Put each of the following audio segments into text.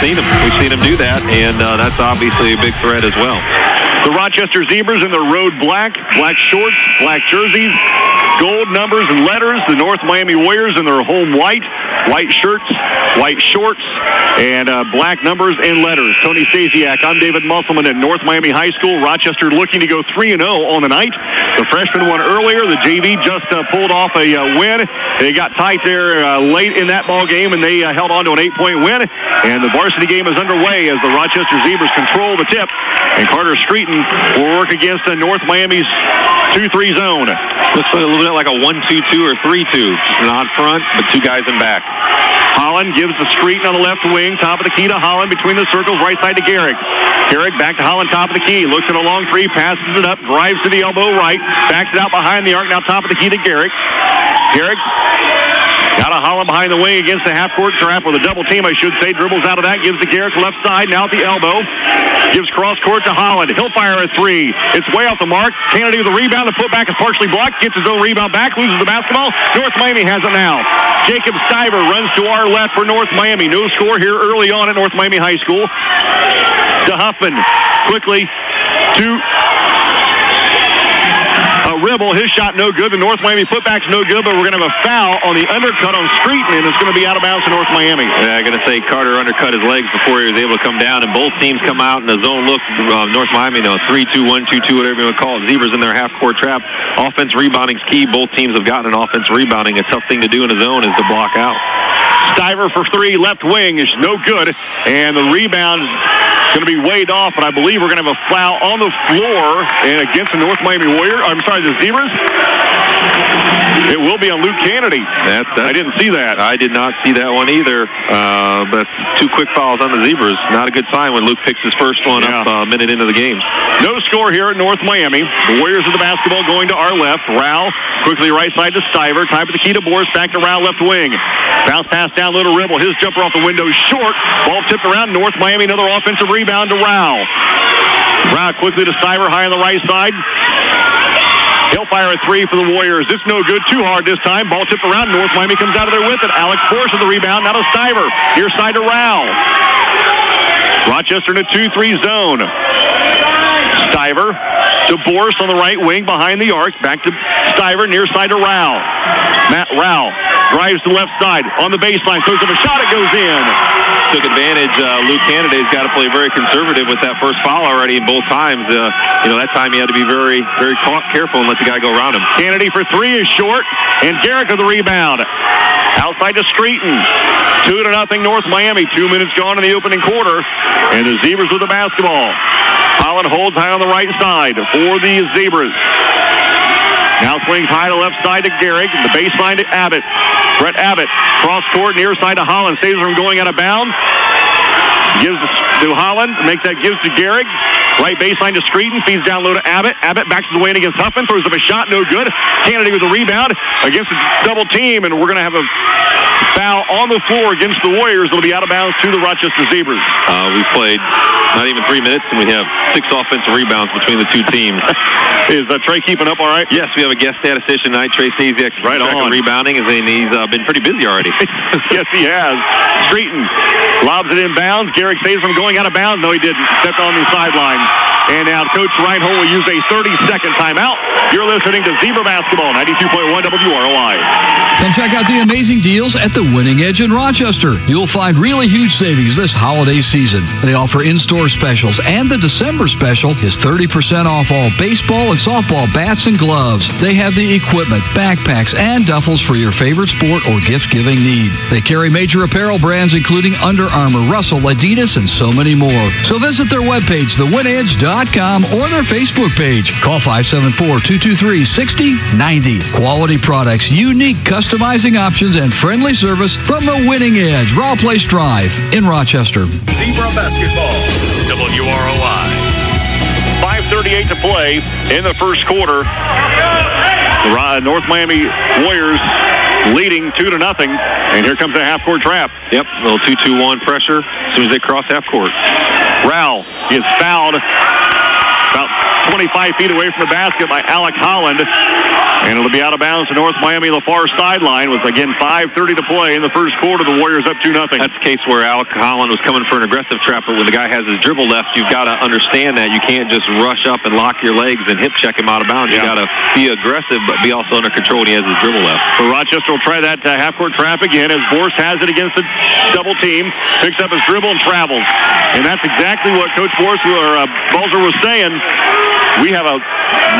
seen him. We've seen him do that, and uh, that's obviously a big threat as well. The Rochester Zebras in their road black, black shorts, black jerseys, gold numbers and letters. The North Miami Warriors in their home white, white shirts, white shorts, and uh, black numbers and letters. Tony Stasiak, I'm David Musselman at North Miami High School. Rochester looking to go 3 0 on the night. The freshman won earlier. The JV just uh, pulled off a uh, win. They got tight there uh, late in that ball game, and they uh, held on to an eight point win. And the varsity game is underway as the Rochester Zebras control the tip. And Carter Streeton will work against the North Miami's 2 3 zone. Looks a little bit like a 1 2 2 or 3 2. Just not front, but two guys in back. Holland gives the Streeton on the left wing. Top of the key to Holland between the circles, right side to Garrick. Garrick back to Holland, top of the key. Looks at a long three, passes it up, drives to the elbow right, backs it out behind the arc. Now top of the key to Garrick. Garrick Got a Holland behind the wing against the half court trap with a double team, I should say. Dribbles out of that, gives to Garrick left side, now at the elbow. Gives cross court to Holland. He'll fire a three. It's way off the mark. Kennedy with the rebound. The putback is partially blocked. Gets his own rebound back. Loses the basketball. North Miami has it now. Jacob Stiver runs to our left for North Miami. No score here early on at North Miami High School. To Huffman. Quickly to uh, Ribble. His shot no good. The North Miami putback's no good, but we're going to have a foul on the undercut on Streeton, and it's going to be out of bounds to North Miami. Yeah, I'm going to say Carter undercut his legs before he was able to come down, and both teams come out in the zone look. Uh, North Miami, know, 3 2 1 2 2, whatever you want to call it. Zebras in their half court trap. Offense rebounding's key. Both teams have gotten an offense rebounding. A tough thing to do in a zone is to block out. Stiver for three, left wing is no good, and the rebound is going to be weighed off, and I believe we're going to have a foul on the floor and against the North Miami Warrior. I'm sorry, the Zebras. It will be on Luke Kennedy. That's, that's, I didn't see that. I did not see that one either. Uh, but two quick fouls on the Zebras. Not a good sign when Luke picks his first one Yeah. up uh, a minute into the game. No score here at North Miami. The Warriors of the basketball going to our left. Rao quickly right side to Stiver. Time for the key to Boris. Back to Rao left wing. Bounce pass down low to Ribble. His jumper off the window short. Ball tipped around. North Miami another offensive rebound to Rao. Rao quickly to Stiver high on the right side. He'll fire a three for the Warriors. It's no good. Too hard this time. Ball tipped around. North Miami comes out of there with it. Alex Force with the rebound. Now to Stiver. Near side to Rao. Rochester in a 2-3 zone. Stiver to Boris on the right wing behind the arc. Back to Stiver near side to Rao. Matt Rao drives to the left side on the baseline. Throws up a shot. It goes in. Took advantage. Uh, Luke Kennedy's got to play very conservative with that first foul already in both times. Uh, you know, that time he had to be very, very careful and let the guy go around him. Kennedy for three is short, and Garrick with the rebound. Outside to Streeton. Two to nothing North Miami. Two minutes gone in the opening quarter, and the Zebras with the basketball. Holland holds high on the right side for the Zebras. Now swings high to left side to Garrick. The baseline to Abbott. Brett Abbott. Cross court near side to Holland. Saves from going out of bounds. Gives to Holland. Makes that gives to Garrick. Right baseline to Streeton. Feeds down low to Abbott. Abbott backs his way in against Huffman. Throws up a shot. No good. Kennedy with the rebound against a double team. And we're going to have a foul on the floor against the Warriors. It'll be out of bounds to the Rochester Zebras. Uh, we played not even three minutes, and we have six offensive rebounds between the two teams. Is uh, Trey keeping up all right? Yes, we have a guest statistician tonight, Trey Stasiak. Right on. Rebounding, and he's uh, been pretty busy already. yes, he has. Streeton lobs it in bounds. Garrick saves from going out of bounds. No, he didn't. Stepped on the sideline. And now Coach Reinhold will use a 30-second timeout. You're listening to Zebra Basketball, 92.1 WROI. Come check out the amazing deals at the Winning Edge in Rochester. You'll find really huge savings this holiday season. They offer in-store specials, and the December special is 30% off all baseball and softball bats and gloves. They have the equipment, backpacks, and duffels for your favorite sport or gift-giving need. They carry major apparel brands including Under Armour, Russell, Adidas, and so many more. So visit their webpage, thewinedge.com, or their Facebook page. Call 574-223-6090. Quality products, unique customizing options, and friendly service from the Winning Edge, Raw Place Drive in Rochester. Zebra Basketball. WROI. 5.38 to play in the first quarter. North Miami Warriors leading 2 to nothing. And here comes the half-court trap. yep, a little two-two-one pressure as soon as they cross half court. Rao gets fouled 25 feet away from the basket by Alec Holland. And it'll be out of bounds to North Miami the far sideline with, again, 5.30 to play in the first quarter. The Warriors up 2 nothing. That's the case where Alec Holland was coming for an aggressive trap, but when the guy has his dribble left, you've got to understand that. You can't just rush up and lock your legs and hip check him out of bounds. Yeah. You got to be aggressive, but be also under control when he has his dribble left. So Rochester will try that uh, half-court trap again as Borst has it against the double team, picks up his dribble and travels. And that's exactly what Coach Borst or uh, Balzer was saying. We have a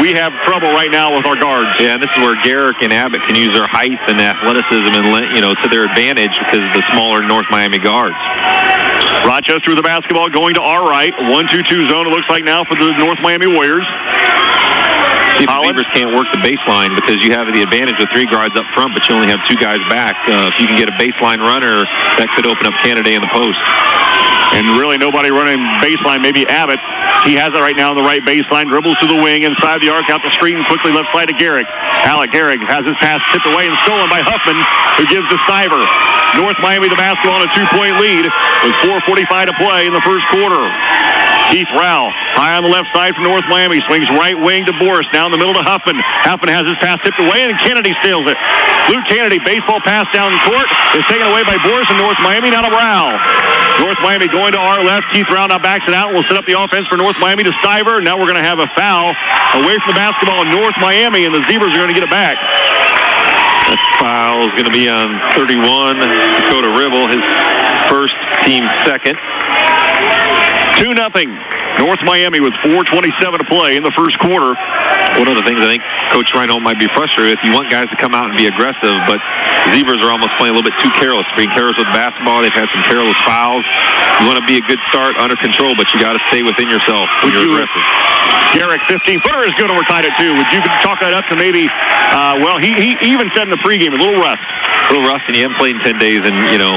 we have trouble right now with our guards. Yeah, and this is where Garrick and Abbott can use their height and athleticism and you know to their advantage because of the smaller North Miami guards. Rochester with the basketball going to our right. One-two-two zone. It looks like now for the North Miami Warriors. See Holland? Beavers can't work the baseline because you have the advantage of three guards up front, but you only have two guys back. Uh, if you can get a baseline runner, that could open up Kennedy in the post. And really nobody running baseline, maybe Abbott. He has it right now on the right baseline, dribbles to the wing, inside the arc, out the screen, and quickly left side to Garrick. Alec Garrick has his pass tipped away and stolen by Huffman, who gives to Stiver. North Miami the basketball on a two-point lead with 4.45 to play in the first quarter. Keith Rao, high on the left side for North Miami, swings right wing to Boris, down the middle to Huffman. Huffman has his pass tipped away, and Kennedy steals it. Luke Kennedy, baseball pass down court, is taken away by Boris in North Miami, now to Rao. North Miami going to our left. Keith Rao now backs it out. We'll set up the offense for North Miami to Stiver. Now we're going to have a foul away from the basketball in North Miami, and the Zebras are going to get it back. That foul is going to be on 31, Dakota Ribble, his first, team second. 2 nothing. North Miami with 4.27 to play in the first quarter. One of the things I think Coach Reinhold might be frustrated with, you want guys to come out and be aggressive, but Zebras are almost playing a little bit too careless, being careless with basketball. They've had some careless fouls. You want to be a good start under control, but you got to stay within yourself when Would you're you- aggressive. Garrick, 15 footer is good, and we're tied at two. Would you chalk that up to maybe? Uh, well, he, he even said in the pregame a little rust. A little rust, and you haven't played in 10 days, and, you know,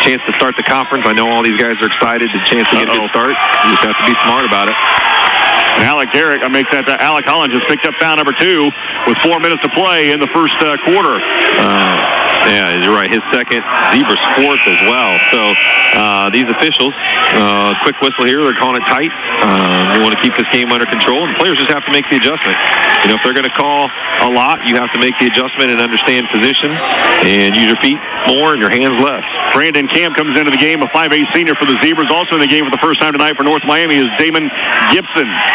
chance to start the conference. I know all these guys are excited, the chance to get a Uh-oh. good start. You just have to be smart about it. And Alec Garrick, I make that. Uh, Alec Holland just picked up foul number two with four minutes to play in the first uh, quarter. Uh, yeah, you're right. His second, Zebra's fourth as well. So uh, these officials, uh, quick whistle here. They're calling it tight. Uh, they want to keep this game under control, and players just have to make the adjustment. You know, if they're going to call a lot, you have to make the adjustment and understand position and use your feet more and your hands less. Brandon Camp comes into the game, a 5'8 senior for the Zebras. Also in the game for the first time tonight for North Miami is Damon Gibson.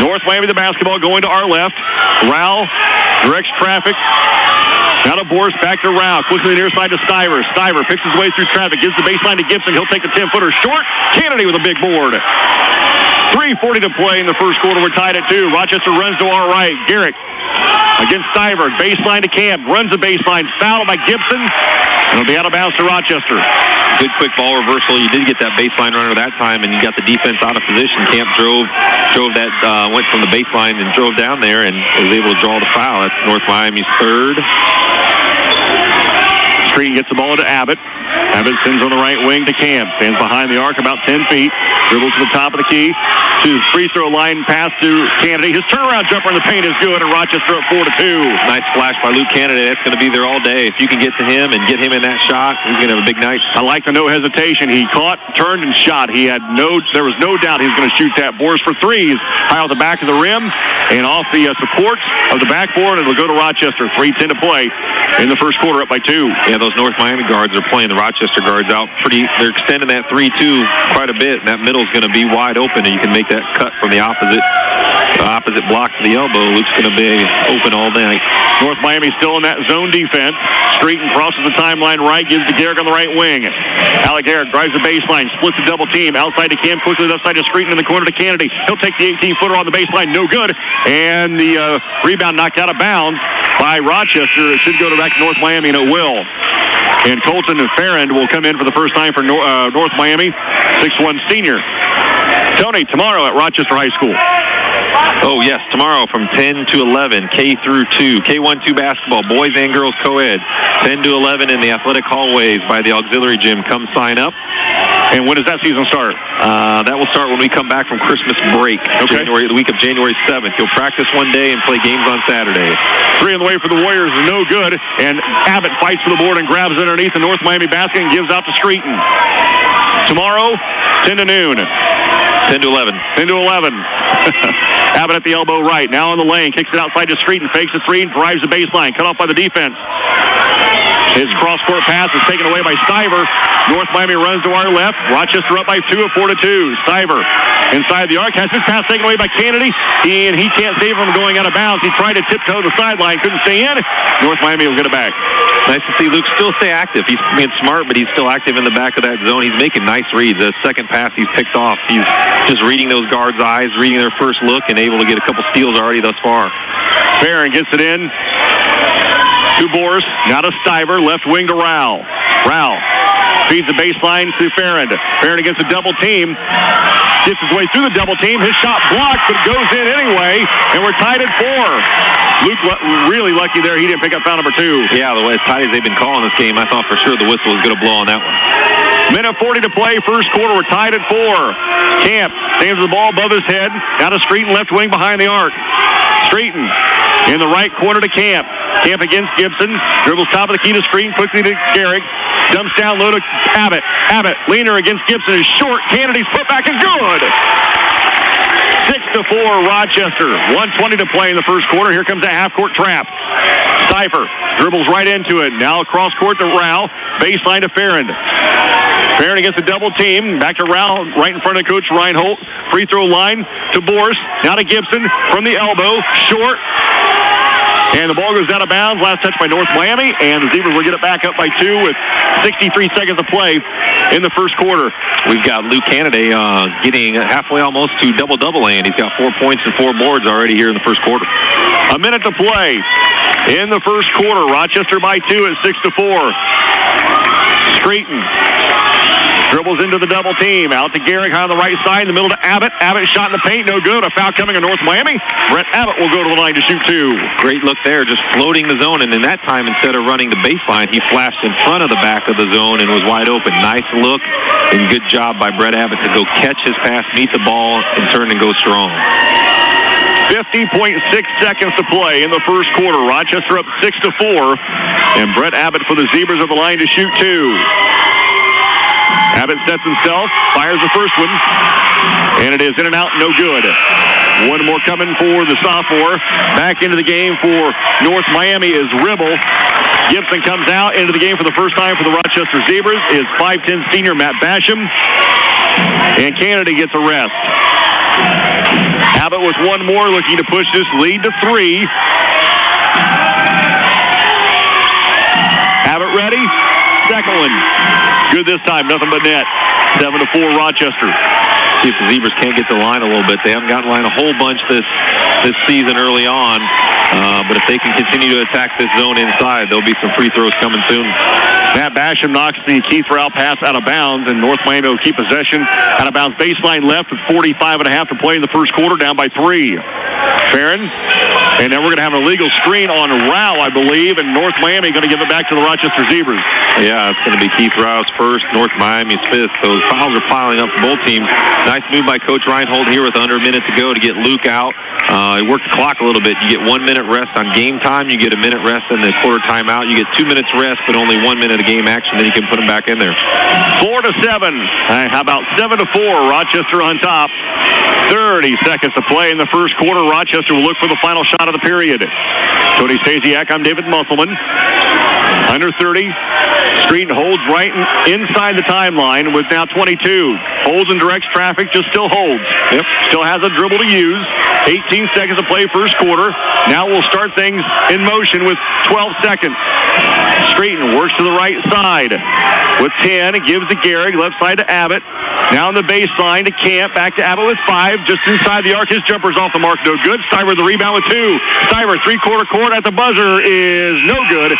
North Miami, the basketball going to our left. Rao directs traffic. Now to Boris, back to Rao. Quickly the near side to Stiver. Stiver picks his way through traffic, gives the baseline to Gibson. He'll take the 10-footer short. Kennedy with a big board. 3.40 to play in the first quarter. We're tied at two. Rochester runs to our right. Garrick against Stiver. Baseline to Camp. Runs the baseline. Fouled by Gibson. It'll be out of bounds to Rochester. Good quick ball reversal. You did get that baseline runner that time, and you got the defense out of position. Camp drove, drove that, uh, went from the baseline and drove down there, and was able to draw the foul. That's North Miami's third. Street gets the ball to Abbott. Abbott sends on the right wing to Camp. Stands behind the arc about 10 feet. Dribbles to the top of the key. To the free throw line pass to Kennedy. His turnaround jumper in the paint is good, and Rochester up 4 to 2. Nice flash by Luke Kennedy. That's going to be there all day. If you can get to him and get him in that shot, he's going to have a big night. I like the no hesitation. He caught, turned, and shot. He had no, there was no doubt he was going to shoot that. Boris for threes, high off the back of the rim and off the uh, supports of the backboard. It'll go to Rochester. 3-10 to play in the first quarter, up by two. Yeah, those North Miami guards are playing the Rochester guards out pretty. They're extending that 3 2 quite a bit, and that middle's going to be wide open, and you can make that cut from the opposite the opposite block to the elbow. Luke's going to be open all night. North Miami still in that zone defense. Streeton crosses the timeline right, gives to Garrick on the right wing. Alec Garrick drives the baseline, splits the double team. Outside to Camp, quickly left side to Streeton in the corner to Kennedy. He'll take the 18-footer on the baseline, no good. And the uh, rebound knocked out of bounds by Rochester. It should go to back to North Miami, and it will. And Colton Will come in for the first time for Nor- uh, North Miami, 6'1 senior. Tony, tomorrow at Rochester High School. Oh, yes, tomorrow from 10 to 11, K through 2. K1 2 basketball, boys and girls co ed. 10 to 11 in the athletic hallways by the auxiliary gym. Come sign up. And when does that season start? Uh, that will start when we come back from Christmas break, Okay. January, the week of January 7th. You'll practice one day and play games on Saturday. Three in the way for the Warriors is no good. And Abbott fights for the board and grabs underneath the North Miami basket gives out to Streeton. Tomorrow, 10 to noon. 10 to 11. 10 to 11. Abbott at the elbow right. Now on the lane. Kicks it outside to Street and fakes a three and drives the baseline. Cut off by the defense. His cross-court pass is taken away by Stiver. North Miami runs to our left. Rochester up by two at four to two. Stiver inside the arc has his pass taken away by Kennedy. And he can't save him going out of bounds. He tried to tiptoe the sideline, couldn't stay in. North Miami will get it back. Nice to see Luke still stay active. He's being smart, but he's still active in the back of that zone. He's making nice reads. The second pass he's picked off. He's just reading those guards' eyes, reading their first look, and able to get a couple steals already thus far. Barron gets it in to Boris. Now to Stiver. Left wing to Rao. Rao feeds the baseline to Farron. Farron against a double team. Gets his way through the double team. His shot blocked, but goes in anyway. And we're tied at four. Luke really lucky there. He didn't pick up foul number two. Yeah, the way as tight as they've been calling this game, I thought for sure the whistle was going to blow on that one. Minute 40 to play, first quarter. We're tied at four. Camp saves the ball above his head. Out of Streeton, left wing behind the arc. Streeton in the right corner to Camp. Camp against Gibson. Dribbles top of the key to screen. Quickly to Garrick. Dumps down low to Abbott. Abbott, leaner against Gibson is short. Kennedy's putback is good. Six to four, Rochester. 120 to play in the first quarter. Here comes a half-court trap. Cipher dribbles right into it. Now cross court to Rao. Baseline to Farron. Farron against a double team. Back to Rao, right in front of Coach Reinhold. Free throw line to Boris. Now to Gibson from the elbow. Short. And the ball goes out of bounds. Last touch by North Miami. And the Zebras will get it back up by two with 63 seconds to play in the first quarter. We've got Luke Kennedy uh, getting halfway almost to double-double and He's got four points and four boards already here in the first quarter. A minute to play in the first quarter. Rochester by two at six to four. Streeton Dribbles into the double team. Out to Garrick on the right side. In the middle to Abbott. Abbott shot in the paint. No good. A foul coming in North Miami. Brett Abbott will go to the line to shoot two. Great look there. Just floating the zone. And in that time, instead of running the baseline, he flashed in front of the back of the zone and was wide open. Nice look. And good job by Brett Abbott to go catch his pass, meet the ball, and turn and go strong. 50.6 seconds to play in the first quarter. Rochester up 6 to 4. And Brett Abbott for the Zebras at the line to shoot two. Abbott sets himself, fires the first one, and it is in and out, no good. One more coming for the sophomore. Back into the game for North Miami is Ribble. Gibson comes out into the game for the first time for the Rochester Zebras is 5'10 senior Matt Basham. And Kennedy gets a rest. Abbott with one more looking to push this lead to three. Abbott ready. Second one. Good this time. Nothing but net. Seven to four Rochester. See if the Zebras can't get the line a little bit. They haven't gotten line a whole bunch this this season early on. Uh, but if they can continue to attack this zone inside, there'll be some free throws coming soon. Matt Basham knocks the Keith Rao pass out of bounds, and North Miami will keep possession out of bounds. Baseline left with 45 and a half to play in the first quarter, down by three. Farron. And then we're going to have an illegal screen on Rao, I believe, and North Miami going to give it back to the Rochester Zebras. Yeah, it's going to be Keith Rao's first, North Miami's fifth. Those fouls are piling up for both teams. Nice move by Coach Reinhold here with under a minute to go to get Luke out. Uh, he worked the clock a little bit. You get one minute rest on game time. You get a minute rest in the quarter timeout. You get two minutes rest, but only one minute game action. Then you can put him back in there. Four to seven. Right, how about seven to four? Rochester on top. 30 seconds to play in the first quarter. Rochester will look for the final shot of the period. Tony Stasiak, I'm David Musselman. Under 30. Street holds right inside the timeline with now 22. Holds and directs traffic, just still holds. Yep. Still has a dribble to use. 18 seconds to play first quarter. Now we'll start things in motion with 12 seconds. Streeton works to the right side with 10. It Gives to Garrick. Left side to Abbott. Now on the baseline to Camp. Back to Abbott with five. Just inside the arc. His jumper's off the mark. No good. Stiver the rebound with two. Stiver three-quarter court at the buzzer is no good.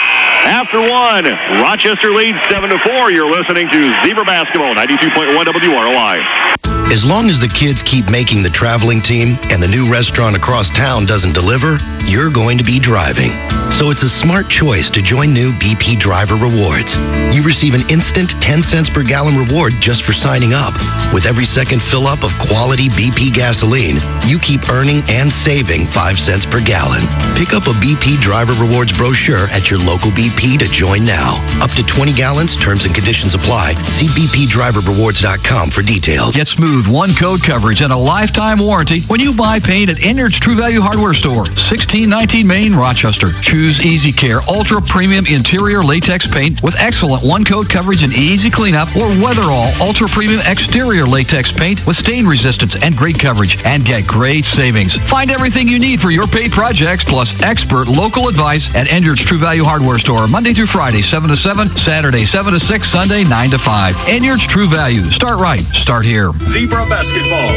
After one, Rochester leads 7 to 4. You're listening to Zebra Basketball, 92.1 WROI. As long as the kids keep making the traveling team and the new restaurant across town doesn't deliver, you're going to be driving. So it's a smart choice to join new BP Driver Rewards. You receive an instant 10 cents per gallon reward just for signing up. With every second fill up of quality BP gasoline, you keep earning and saving 5 cents per gallon. Pick up a BP Driver Rewards brochure at your local BP to join now. Up to 20 gallons, terms and conditions apply. See bpdriverrewards.com for details. Get smooth smooth one coat coverage and a lifetime warranty when you buy paint at Enyard's True Value Hardware Store, 1619 Main, Rochester. Choose Easy Care Ultra Premium Interior Latex Paint with excellent one coat coverage and easy cleanup, or Weatherall Ultra Premium Exterior Latex Paint with stain resistance and great coverage, and get great savings. Find everything you need for your paint projects plus expert local advice at Enyard's True Value Hardware Store, Monday through Friday, 7 to 7, Saturday, 7 to 6, Sunday, 9 to 5. Enyard's True Value. Start right. Start here. Zebra Basketball.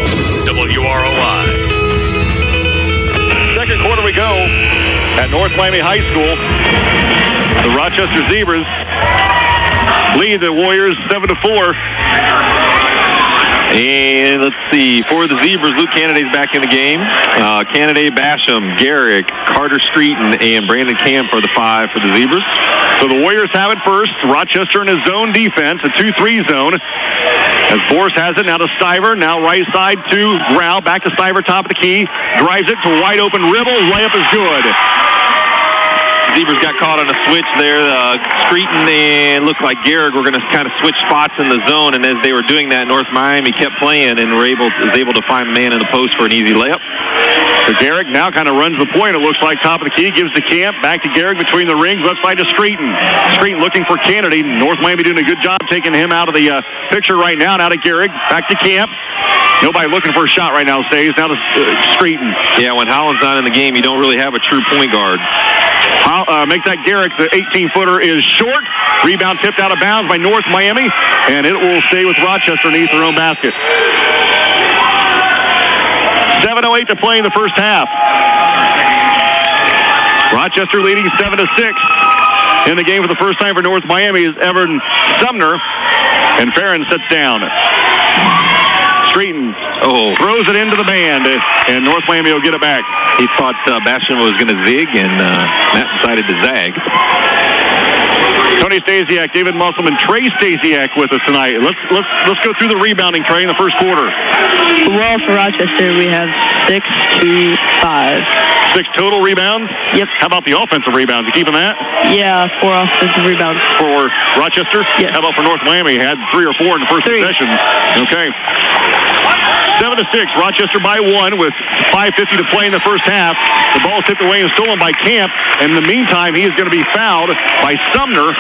WROI. Second quarter we go at North Miami High School. The Rochester Zebras lead the Warriors 7 to 4. And let's see, for the Zebras, Luke Kennedy's back in the game. Uh, Basham, Garrick, Carter Streeton, and Brandon Camp are the five for the Zebras. So the Warriors have it first. Rochester in his zone defense, a 2-3 zone. As Boris has it now to Stiver, now right side to Rao, back to Stiver, top of the key, drives it to wide open Ribble, layup is good. Zebras got caught on a switch there. Uh, Streeton and looked like Garrick were going to kind of switch spots in the zone, and as they were doing that, North Miami kept playing and were able was able to find a man in the post for an easy layup. So Garrick now kind of runs the point. It looks like top of the key, gives the Camp back to Garrick between the rings, left side to Streeton. Streeton looking for Kennedy. North Miami doing a good job taking him out of the uh, picture right now. Now to Garrick, back to Camp. Nobody looking for a shot right now. Stays now to uh, Streeton. Yeah, when Holland's not in the game, you don't really have a true point guard. How, uh, make that Garrick. The 18 footer is short. Rebound tipped out of bounds by North Miami, and it will stay with Rochester underneath their own basket. 7.08 to play in the first half. Rochester leading 7 to 6. In the game for the first time for North Miami is Evan Sumner, and Farron sits down. Streeton Oh, throws it into the band, and North Miami will get it back. he thought uh, Basham was going to zig, and uh, Matt decided to zag. Tony Stasiak, David Musselman, Trey Stasiak with us tonight. Let's let's let's go through the rebounding, Trey, in the first quarter. Well, for Rochester, we have six to five. Six total rebounds. Yep. How about the offensive rebounds? You keeping that Yeah, four offensive rebounds. for Rochester? Yes. How about for North Miami? Had three or four in the first Three. possession. Okay. Seven to six. Rochester by one with 5:50 to play in the first half. The ball is tipped away and stolen by Camp. And in the meantime, he is going to be fouled by Sumner.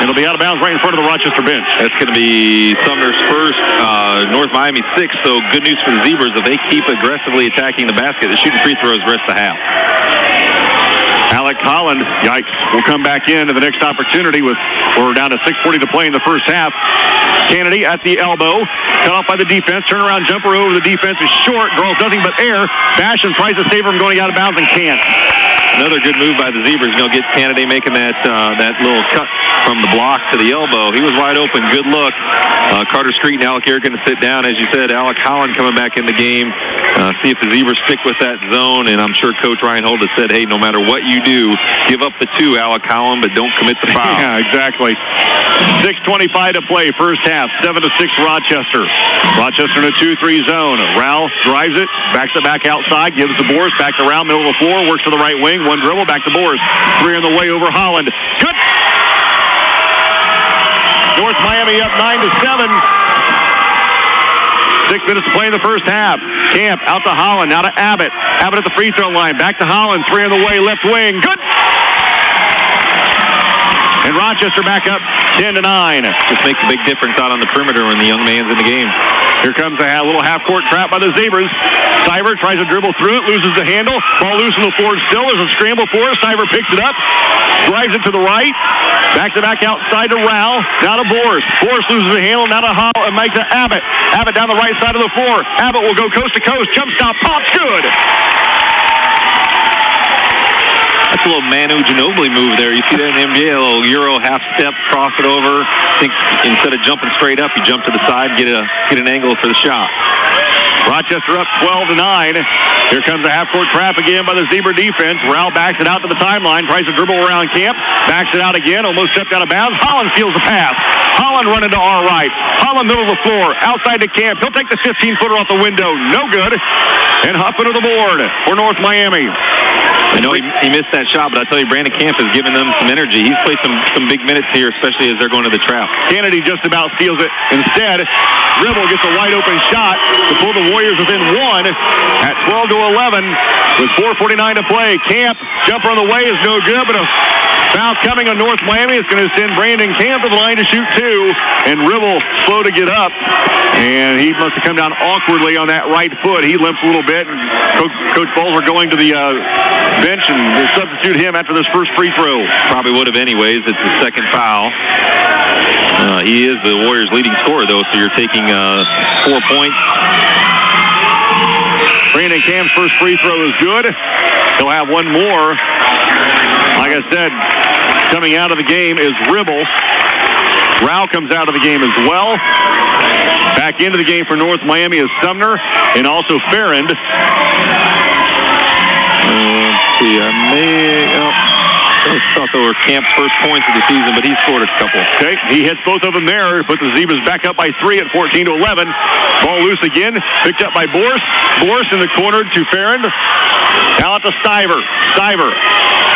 It'll be out of bounds right in front of the Rochester bench. That's going to be Sumner's first, uh, North Miami six. So good news for the Zebras. If they keep aggressively attacking the basket, they're shooting free throws the rest of the half. Alec Holland, yikes, will come back in to the next opportunity with we're down to 6:40 to play in the first half. Kennedy at the elbow, cut off by the defense. Turnaround jumper over the defense is short. Draws nothing but air. Basham tries to save her from going out of bounds and can't. Another good move by the Zebras. Going to get Kennedy making that uh, that little cut from the block to the elbow. He was wide open. Good look. Uh, Carter Street and Alec Garrick going to sit down. As you said, Alec Holland coming back in the game. Uh, see if the Zebras stick with that zone. And I'm sure Coach Reinhold has said, hey, no matter what you do, give up the two, Alec Holland, but don't commit the foul. Yeah, exactly. 6.25 to play, first half. 7 to 6 Rochester. Rochester in a 2 3 zone. Ralph drives it, backs it back outside, gives the Boris back around middle of the floor, works to the right wing, one dribble, back to Boris. Three on the way over Holland. Good. North Miami up 9 to 7. Six minutes to play in the first half. Camp out to Holland, now to Abbott. Abbott at the free throw line, back to Holland, three on the way, left wing. Good. And Rochester back up 10 to 9. Just makes a big difference out on the perimeter when the young man's in the game. Here comes a little half court trap by the Zebras. Stiver tries to dribble through it, loses the handle. Ball loose on the floor still. There's a scramble for it. Stiver picks it up, drives it to the right. Back to back outside to Rao. Now to Boris. Boris loses the handle. Now to Holland makes to Abbott. Abbott down the right side of the floor. Abbott will go coast to coast. Jump stop. Pops good. That's a little Manu Ginobili move there. You see that in the NBA, a little Euro half step, cross it over. I think instead of jumping straight up, you jump to the side get a get an angle for the shot. Rochester up 12 to 9. Here comes the half court trap again by the Zebra defense. Rao backs it out to the timeline, tries to dribble around Camp, backs it out again, almost stepped out of bounds. Holland steals the pass. Holland running to our right. Holland middle of the floor, outside to Camp. He'll take the 15 footer off the window. No good. And hop into the board for North Miami. I know he, he missed that shot, but I tell you, Brandon Camp has given them some energy. He's played some, some big minutes here, especially as they're going to the trap. Kennedy just about steals it. Instead, Ribble gets a wide open shot to pull the Warriors within one at 12 to 11 with 4.49 to play. Camp, jumper on the way is no good, but a foul coming on North Miami. It's going to send Brandon Camp to the line to shoot two, and Ribble slow to get up, and he must have come down awkwardly on that right foot. He limps a little bit, and Coach, Coach Bowles are going to the uh, bench and will substitute him after this first free throw. Probably would have anyways. It's the second foul. Uh, he is the Warriors' leading scorer, though, so you're taking uh, four points. Brandon Camp's first free throw is good. He'll have one more. Like I said, coming out of the game is Ribble. Rao comes out of the game as well. Back into the game for North Miami is Sumner and also Farron. Uh, let's see, I may. Thought they were Camp's first points of the season, but he scored a couple. Okay, he hits both of them there. Put the Zebras back up by three at 14 to 11. Ball loose again. Picked up by Boris. Boris in the corner to Farron. Now out to Stiver. Stiver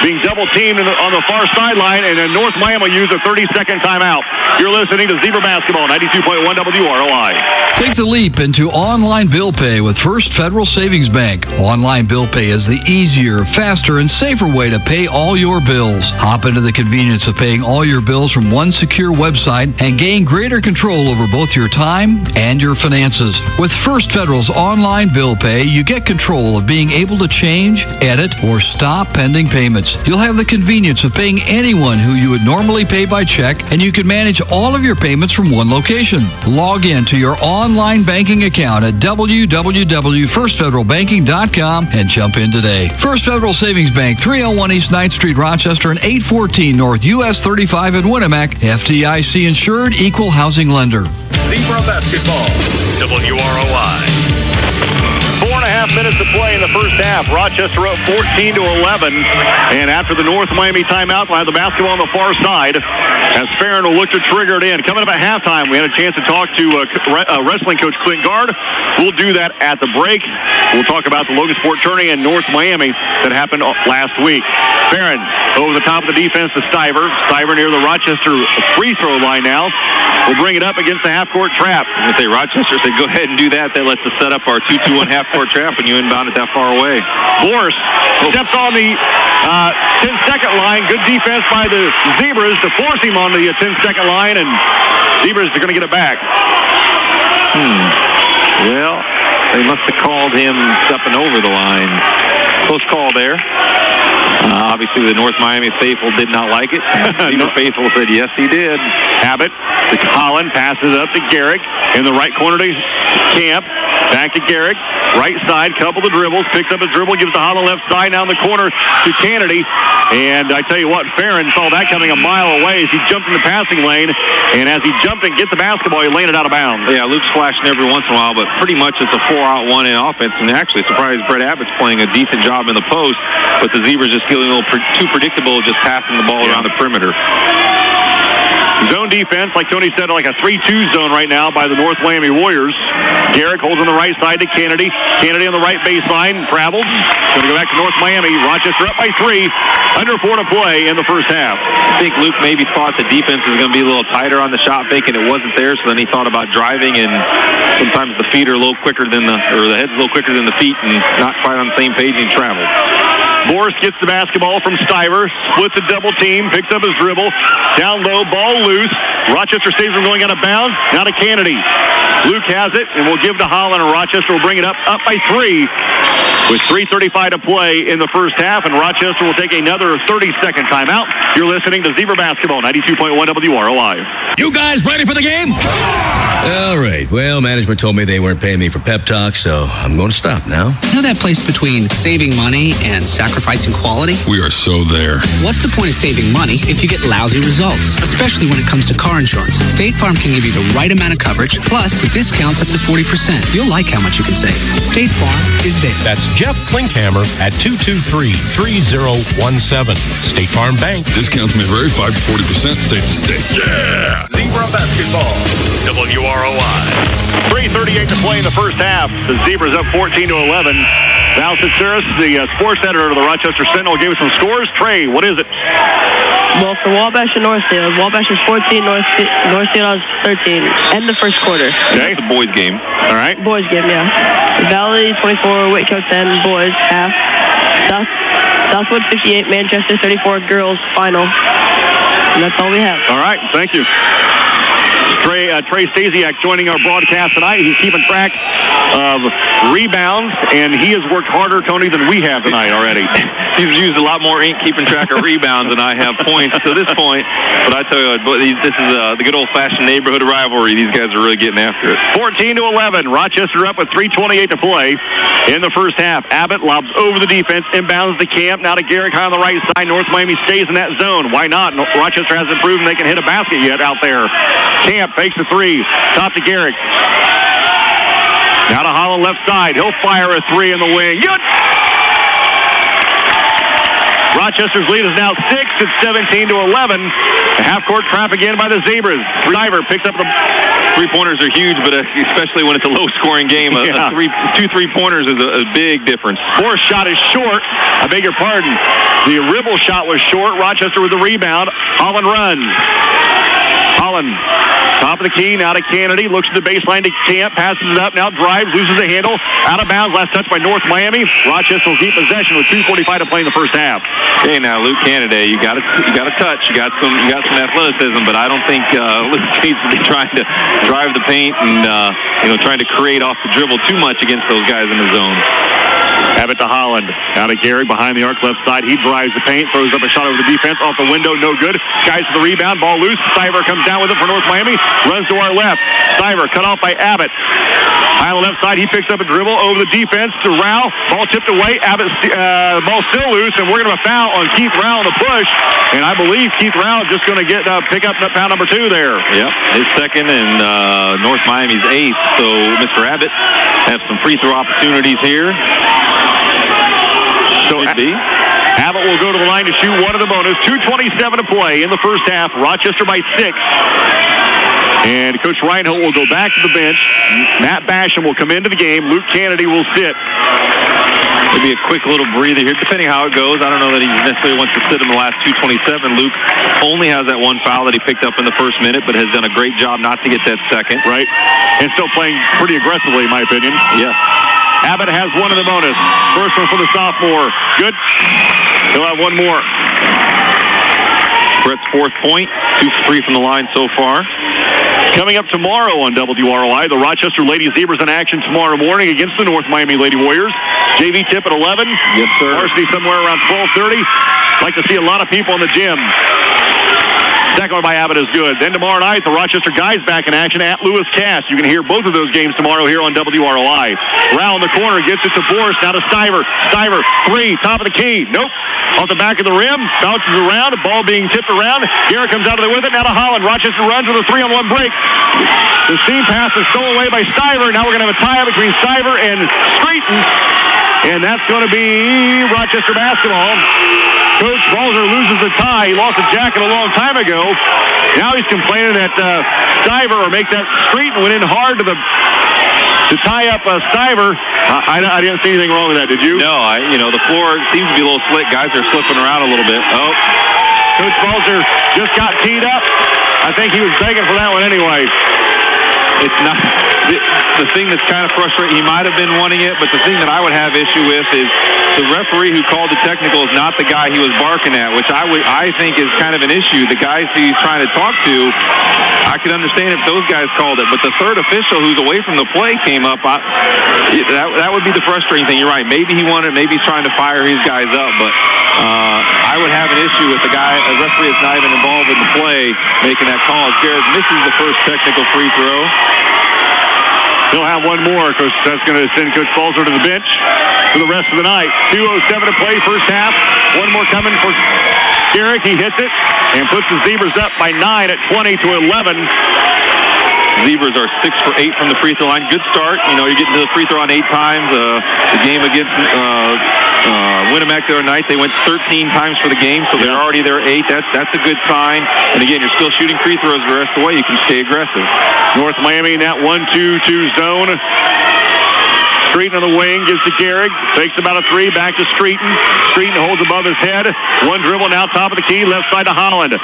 being double teamed the, on the far sideline, and then North Miami used a 30 second timeout. You're listening to Zebra Basketball, 92.1 WROI. Take the leap into online bill pay with First Federal Savings Bank. Online bill pay is the easier, faster, and safer way to pay all your bills. Hop into the convenience of paying all your bills from one secure website and gain greater control over both your time and your finances. With First Federal's online bill pay, you get control of being able to change, edit, or stop pending payments. You'll have the convenience of paying anyone who you would normally pay by check, and you can manage all of your payments from one location. Log in to your online banking account at www.firstfederalbanking.com and jump in today. First Federal Savings Bank, 301 East 9th Street, Rochester, and 814 North US 35 in Winamac. FDIC insured, equal housing lender. Zebra Basketball. WROI. Half minutes to play in the first half. Rochester up 14 to 11. And after the North Miami timeout, we'll have the basketball on the far side as Farron will look to trigger it in. Coming up at halftime, we had a chance to talk to uh, uh, wrestling coach Clint Guard. We'll do that at the break. We'll talk about the Logansport tourney in North Miami that happened last week. Farron over the top of the defense to Stiver. Stiver near the Rochester free throw line now. We'll bring it up against the half court trap. If they Rochester said, go ahead and do that, that lets us set up our 2-2-1 half court trap when you inbound it that far away. Boris steps on the uh, 10 second line. Good defense by the Zebras to force him on the 10 second line, and Zebras are going to get it back. Hmm. Well, they must have called him stepping over the line. Close call there. Uh, obviously, the North Miami faithful did not like it. Zebra faithful said, yes, he did. Abbott to Holland, passes up to Garrick. In the right corner to Camp. Back to Garrick. Right side, couple of dribbles. Picks up a dribble, gives to Holland left side. Now in the corner to Kennedy. And I tell you what, Farron saw that coming a mile away as he jumped in the passing lane. And as he jumped and get the basketball, he landed out of bounds. Yeah, Luke's flashing every once in a while, but pretty much it's a four-out, one-in offense. And actually, surprised Brett Abbott's playing a decent job in the post, but the Zebras just feeling a little pre- too predictable, just passing the ball Yeah. around the perimeter. Zone defense, like Tony said, like a 3-2 zone right now by the North Miami Warriors. Garrick holds on the right side to Kennedy. Kennedy on the right baseline, travels. Going to go back to North Miami. Rochester up by three. Under four to play in the first half. I think Luke maybe thought the defense was going to be a little tighter on the shot fake, and it wasn't there. So then he thought about driving, and sometimes the feet are a little quicker than the, or the head's a little quicker than the feet, and not quite on the same page. And he traveled. Boris gets the basketball from Stiver, splits a double team, picks up his dribble, down low, ball loose. Rochester saves from going out of bounds. Now to Kennedy. Luke has it, and we'll give to Holland, and Rochester will bring it up, up by three. With 3.35 to play in the first half, and Rochester will take another 30-second timeout. You're listening to Zebra Basketball, 92.1 WROI. You guys ready for the game? All right. Well, management told me they weren't paying me for pep talk, so I'm going to stop now. You know that place between saving money and sacrificing quality? We are so there. What's the point of saving money if you get lousy results? Especially when it comes to car insurance. State Farm can give you the right amount of coverage, plus with discounts up to 40%. You'll like how much you can save. State Farm is there. That's Jeff Klinkhammer at 223-3017. State Farm Bank. Discounts may vary 5 to 40% state to state. Yeah! Zebra Basketball. WROI. 3.38 to play in the first half. The Zebras up 14 to 11. Val Citsaris, the uh, sports editor of the Rochester Sentinel, gave us some scores. Trey, what is it? Well, for Wabash and Northfield, Wabash is 14, Northfield, Northfield is 13. End the first quarter. Okay. The boys' game. All right. Boys game, yeah. Valley 24, Whitko 10, boys half. South, Southwood 58, Manchester 34, girls final. And that's all we have. All right. Thank you. Trey, uh, Trey Stasiak joining our broadcast tonight. He's keeping track of rebounds, and he has worked harder, Tony, than we have tonight already. He's used a lot more ink keeping track of rebounds than I have points to this point. But I tell you, what, this is uh, the good old-fashioned neighborhood rivalry. These guys are really getting after it. 14 to 11. Rochester up with 3:28 to play in the first half. Abbott lobs over the defense, inbounds the Camp. Now to Garrick High on the right side. North Miami stays in that zone. Why not? Rochester hasn't proven they can hit a basket yet out there. Camp fakes the three. Top to Garrick. Now to Holland left side. He'll fire a three in the wing. Rochester's lead is now six at 17 to 11. A half-court trap again by the Zebras. Driver picks up the Three-pointers are huge, but uh, especially when it's a low-scoring game, a, Yeah. a three, two three-pointers is a, a big difference. Fourth shot is short. I beg your pardon. The Ribble shot was short. Rochester with the rebound. Holland runs. Holland, top of the key, now to Kennedy. Looks at the baseline to Camp. Passes it up. Now drives, loses the handle. Out of bounds. Last touch by North Miami. Rochester will keep possession with 2.45 to play in the first half. Hey, now Luke Kennedy, you got you got to touch, you got some you got some athleticism, but I don't think uh, Luke needs to be trying to drive the paint and uh, you know trying to create off the dribble too much against those guys in the zone. Abbott to Holland. Now to Gary behind the arc left side. He drives the paint, throws up a shot over the defense, off the window, no good. Guys to the rebound, ball loose. Stiver comes down with it for North Miami. Runs to our left. Stiver cut off by Abbott. High on the left side, he picks up a dribble over the defense to Rao. Ball tipped away. Abbott, uh, ball still loose, and we're going to have a on Keith Rao on the push. And I believe Keith Rao is just going to get uh, pick up foul number two there. Yep, his second and uh, North Miami's eighth. So Mr. Abbott has some free throw opportunities here. So Should be. Abbott will go to the line to shoot one of the bonus. 2.27 to play in the first half. Rochester by six. And Coach Reinhold will go back to the bench. Matt Basham will come into the game. Luke Kennedy will sit. Maybe a quick little breather here, depending how it goes. I don't know that he necessarily wants to sit in the last 227. Luke only has that one foul that he picked up in the first minute, but has done a great job not to get that second. Right. And still playing pretty aggressively, in my opinion. Yeah. Abbott has one in the bonus. First one for the sophomore. Good. He'll have one more. Brett's fourth point, two for three from the line so far. Coming up tomorrow on WROI, the Rochester Lady Zebras in action tomorrow morning against the North Miami Lady Warriors. JV tip at 11. Yes, sir. Varsity somewhere around 12:30. Like to see a lot of people in the gym. Second by Abbott is good. Then tomorrow night, the Rochester guys back in action at Lewis Cass. You can hear both of those games tomorrow here on WROI. Round the corner gets it to Boris. Now to Stiver. Stiver, three, top of the key. Nope. Off the back of the rim, bounces around. Ball being tipped around. Garrick comes out of there with it. Now to Holland. Rochester runs with a three-on-one break. The seam pass is stolen away by Stiver. Now we're going to have a tie between Stiver and Streeton. And that's going to be Rochester basketball. Coach Balzer loses the tie. He lost a jacket a long time ago. Now he's complaining that uh, Stiver or make that Streeton went in hard to the to tie up uh, Stiver. I, I, I didn't see anything wrong with that. Did you? No, I, you know, the floor seems to be a little slick. Guys are slipping around a little bit. Oh, Coach Balzer just got teed up. I think he was begging for that one anyway. it's not the, the thing that's kind of frustrating. He might have been wanting it, but the thing that I would have issue with is the referee who called the technical is not the guy he was barking at, which I would I think is kind of an issue. The guys he's trying to talk to, I could understand if those guys called it, but the third official who's away from the play came up. I, that that would be the frustrating thing. You're right. Maybe he wanted. Maybe he's trying to fire his guys up, but uh, I would have an issue with the guy, a referee that's not even involved in the play, making that call. Garrick misses the first technical free throw. He'll have one more because that's going to send Coach Balzer to the bench for the rest of the night. 2.07 to play first half. One more coming for Garrick. He hits it and puts the Zebras up by 9 at 20 to 11. Zebras are six for eight from the free throw line. Good start. You know, you're getting to the free throw on eight times. Uh, the game against uh, uh, Winamac the other night, they went 13 times for the game, so they're already there eight. That's that's a good sign. And again, you're still shooting free throws the rest of the way. You can stay aggressive. North Miami in that 1-2-2 zone. Streeton on the wing gives to Garrick. Takes about a three. Back to Streeton. Streeton holds above his head. One dribble now top of the key. Left side to Holland.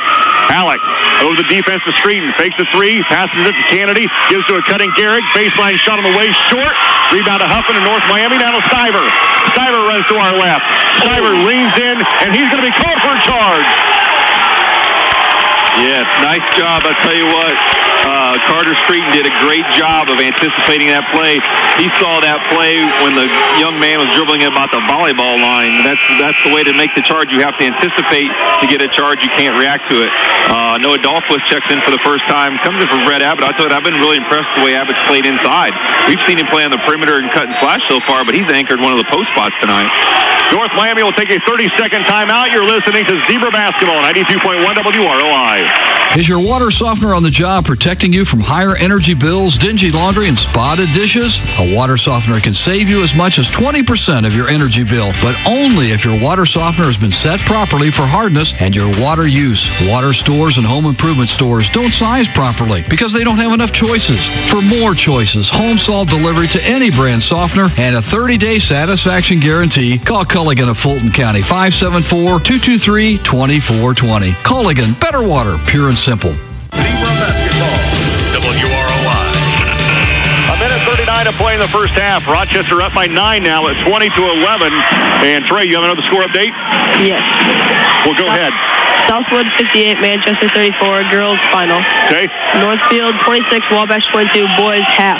Alec over the defense to Streeton. Fakes a three. Passes it to Kennedy. Gives to a cutting Garrick. Baseline shot on the way. Short. Rebound to Huffman in North Miami. Now to Stiver. Stiver runs to our left. Stiver leans in, and he's going to be called for a charge. Yeah, nice job. I tell you what, uh, Carter Streeton did a great job of anticipating that play. He saw that play when the young man was dribbling about the volleyball line. That's that's the way to make the charge. You have to anticipate to get a charge. You can't react to it. Uh, Noah Dolphus checks in for the first time. Comes in from Brett Abbott. I you, I've been really impressed the way Abbott's played inside. We've seen him play on the perimeter and cut and slash so far, but he's anchored one of the post spots tonight. North Miami will take a 30-second timeout. You're listening to Zebra Basketball, 92.1 WROI. Is your water softener on the job protecting you from higher energy bills, dingy laundry, and spotted dishes? A water softener can save you as much as 20% of your energy bill, but only if your water softener has been set properly for hardness and your water use. Water stores and home improvement stores don't size properly because they don't have enough choices. For more choices, home salt delivery to any brand softener, and a 30-day satisfaction guarantee, call Culligan of Fulton County, 574-223-2420. Culligan, better water, pure and simple. Zebra basketball. WROI. A minute 39 to play in the first half. Rochester up by nine now at 20 to 11. And Trey, you have another score update? Yes. Well, go ahead. Southwood 58, Manchester 34, girls final. Okay. Northfield 26, Wabash 22, boys half.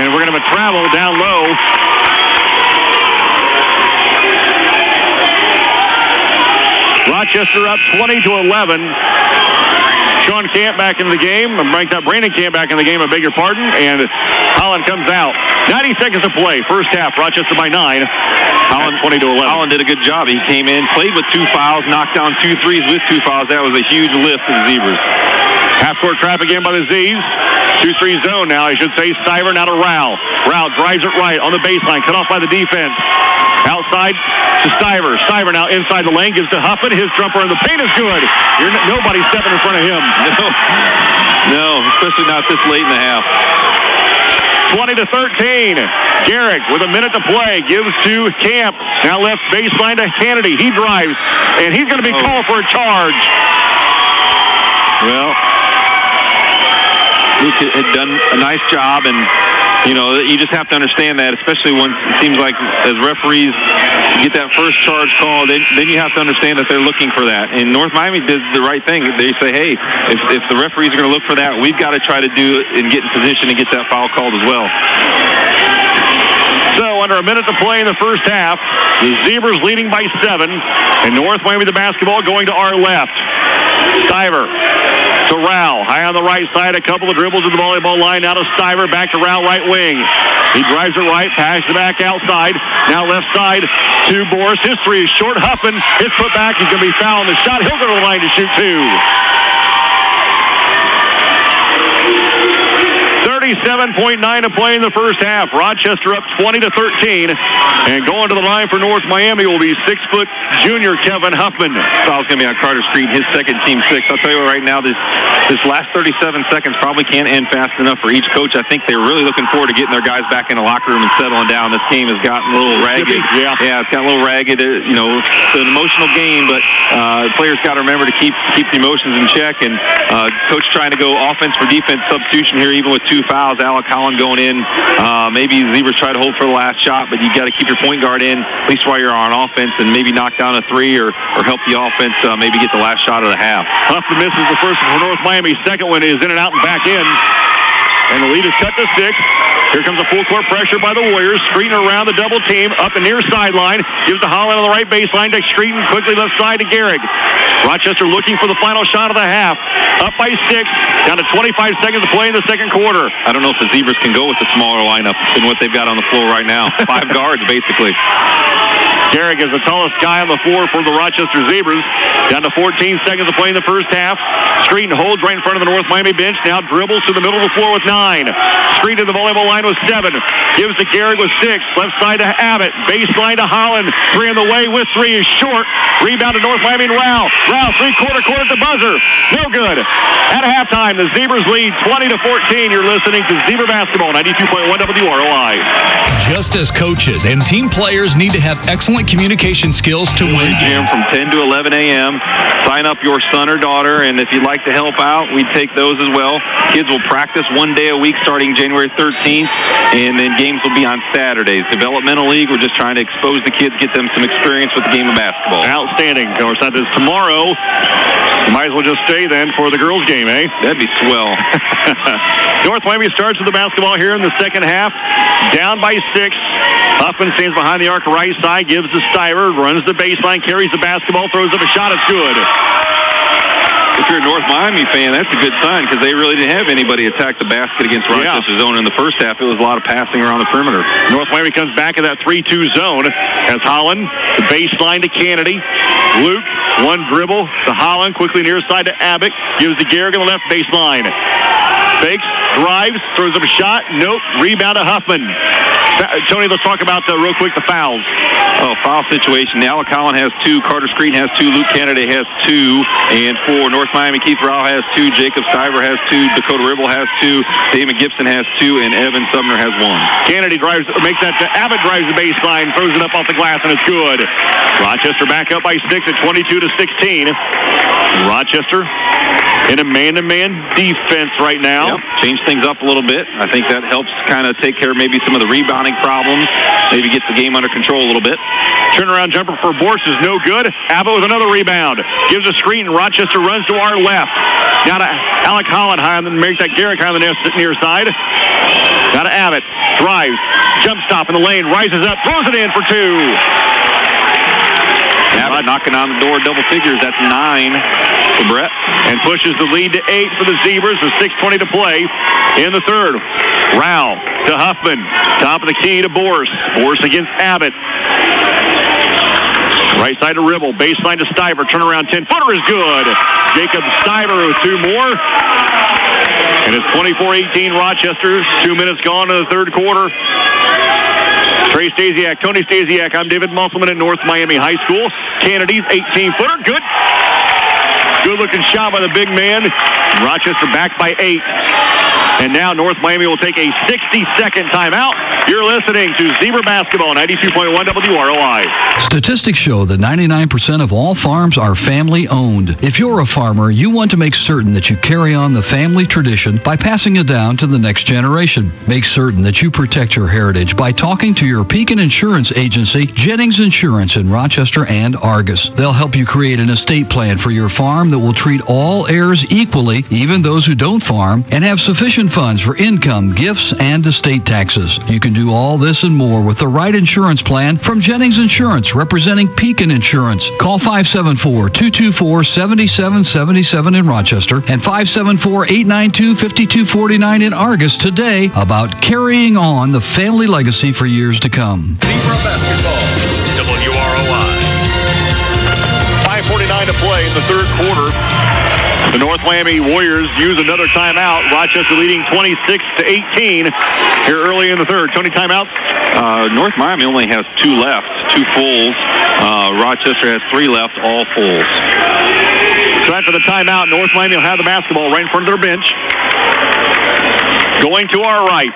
And we're going to have a travel down low. Rochester up 20 to 11. Sean Camp back in the game. Mike, that Brandon Camp back in the game. I beg your pardon. And Holland comes out. 90 seconds to play. First half. Rochester by nine. Holland 20 to 11. Holland did a good job. He came in, played with two fouls, knocked down two threes with two fouls. That was a huge lift for the Zebras. Half court trap again by the Z's. 2-3 zone now, I should say. Stiver now to Rao. Rao drives it right on the baseline. Cut off by the defense. Outside to Stiver. Stiver now inside the lane. Gives to Huffman. His jumper in the paint is good. You're n- nobody's stepping in front of him. No, no, especially not this late in the half. 20 to 13. Garrick with a minute to play gives to Camp. Now left baseline to Kennedy. He drives, and he's going to be Oh. called for a charge. Well, Luke had done a nice job, and you know you just have to understand that, especially when it seems like as referees get that first charge call, then then you have to understand that they're looking for that. And North Miami did the right thing. They say, hey, if, if the referees are going to look for that, we've got to try to do and get in position and get that foul called as well. So under a minute to play in the first half, the Zebras leading by seven, and North Miami the basketball going to our left. Stiver to Rao, high on the right side, a couple of dribbles to the volleyball line. Now to Stiver, back to Rao, right wing. He drives it right, passes it back outside. Now left side to Boris. His three is short. Huffman, his foot back. He's going to be fouled the shot. He'll go to the line to shoot two. 37.9 to play in the first half. Rochester up 20 to 13. And going to the line for North Miami will be six foot junior Kevin Huffman. Foul's going to be on Carter Street, his second team six. I'll tell you what, right now, this this last 37 seconds probably can't end fast enough for each coach. I think they're really looking forward to getting their guys back in the locker room and settling down. This game has gotten a little ragged. Yeah. yeah, it's got a little ragged. Uh, You know, it's an emotional game, but uh, players got to remember to keep keep the emotions in check. And uh, coach trying to go offense for defense substitution here, even with two fouls. Alec Holland going in. Uh, maybe Zebras try to hold for the last shot, but you got to keep your point guard in at least while you're on offense, and maybe knock down a three or or help the offense uh, maybe get the last shot of the half. Huffman misses the first one for North Miami. Second one is in and out and back in. And the lead is cut to six. Here comes a full court pressure by the Warriors. Streeton around the double team, up the near sideline. Gives to Holland on the right baseline to Streeton. Quickly left side to Garrick. Rochester looking for the final shot of the half. Up by six. Down to 25 seconds to play in the second quarter. I don't know if the Zebras can go with the smaller lineup than what they've got on the floor right now. Five guards, basically. Garrick is the tallest guy on the floor for the Rochester Zebras. Down to 14 seconds to play in the first half. Streeton holds right in front of the North Miami bench. Now dribbles to the middle of the floor with nine. Street to the volleyball line with seven. Gives to Garrick with six. Left side to Abbott. Baseline to Holland. Three in the way with three is short. Rebound to North Miami and Rao. Rao three quarter court at the buzzer. No good. At halftime, the Zebras lead 20 to 14. You're listening to Zebra Basketball 92.1 WROI. Just as coaches and team players need to have excellent communication skills to win Gym from 10 to 11 a.m. Sign up your son or daughter, and if you'd like to help out, we take those as well. Kids will practice one day a week starting January 13th, and then games will be on Saturdays. Developmental League, we're just trying to expose the kids, get them some experience with the game of basketball. Outstanding. Of course, that is tomorrow. You might as well just stay then for the girls' game, eh? That'd be swell. North Miami starts with the basketball here in the second half. Down by six. Huffman stands behind the arc right side, gives to Stiver, runs the baseline, carries the basketball, throws up a shot. It's good. If you're a North Miami fan, that's a good sign because they really didn't have anybody attack the basket against Rochester zone in the first half. It was a lot of passing around the perimeter. North Miami comes back in that 3-2 zone as Holland, the baseline to Kennedy. Luke, one dribble to Holland, quickly near side to Abbott, gives to the left baseline. Fakes, drives, throws up a shot. Nope. Rebound to Huffman. Tony, let's talk about uh, real quick the fouls. Oh, foul situation. Now Collin has two, Carter Screen has two, Luke Kennedy has two, and for North Miami, Keith Rao has two, Jacob Stiver has two, Dakota Ribble has two, Damon Gibson has two, and Evan Sumner has one. Kennedy drives, makes that to Abbott drives the baseline, throws it up off the glass, and it's good. Rochester back up by six at 22 to 16. Rochester in a man-to-man defense right now. Yep. Change things up a little bit. I think that helps kind of take care of maybe some of the rebounding problems, maybe get the game under control a little bit. Turnaround jumper for Borst is no good. Abbott with another rebound. Gives a screen, and Rochester runs to our left. Now to Alec Holland high on the, makes that Garrick high on the near, near side. Now to Abbott. Drives. Jump stop in the lane. Rises up. Throws it in for two. Abbott knocking on the door double figures. That's nine for Brett. And pushes the lead to eight for the Zebras with 6.20 to play in the third. Rao to Huffman. Top of the key to Boris. Boris against Abbott. Right side to Ribble. Baseline to Stiver. Turnaround 10 footer is good. Jacob Stiver with two more. And it's 24-18 Rochester. Two minutes gone in the third quarter. Trey Stasiak, Tony Stasiak. I'm David Musselman at North Miami High School. Kennedy's 18-footer. Good. Good looking shot by the big man. Rochester back by eight. And now North Miami will take a 60-second timeout. You're listening to Zebra Basketball, 92.1 WROI. Statistics show that 99% of all farms are family owned. If you're a farmer, you want to make certain that you carry on the family tradition by passing it down to the next generation. Make certain that you protect your heritage by talking to your Pekin Insurance Agency, Jennings Insurance in Rochester and Argos. They'll help you create an estate plan for your farm that will treat all heirs equally, even those who don't farm, and have sufficient funds for income, gifts, and estate taxes. You can do all this and more with the right insurance plan from Jennings Insurance, representing Pekin Insurance. Call 574-224-7777 in Rochester and 574-892-5249 in Argos today about carrying on the family legacy for years to come. Zebra Basketball. WROI. 5.49 to play in the third quarter. The North Miami Warriors use another timeout. Rochester leading 26 to 18 here early in the third. Tony, timeout. Uh, North Miami only has two left, two fulls. Uh, Rochester has three left, all fulls. So after the timeout, North Miami will have the basketball right in front of their bench. Going to our right.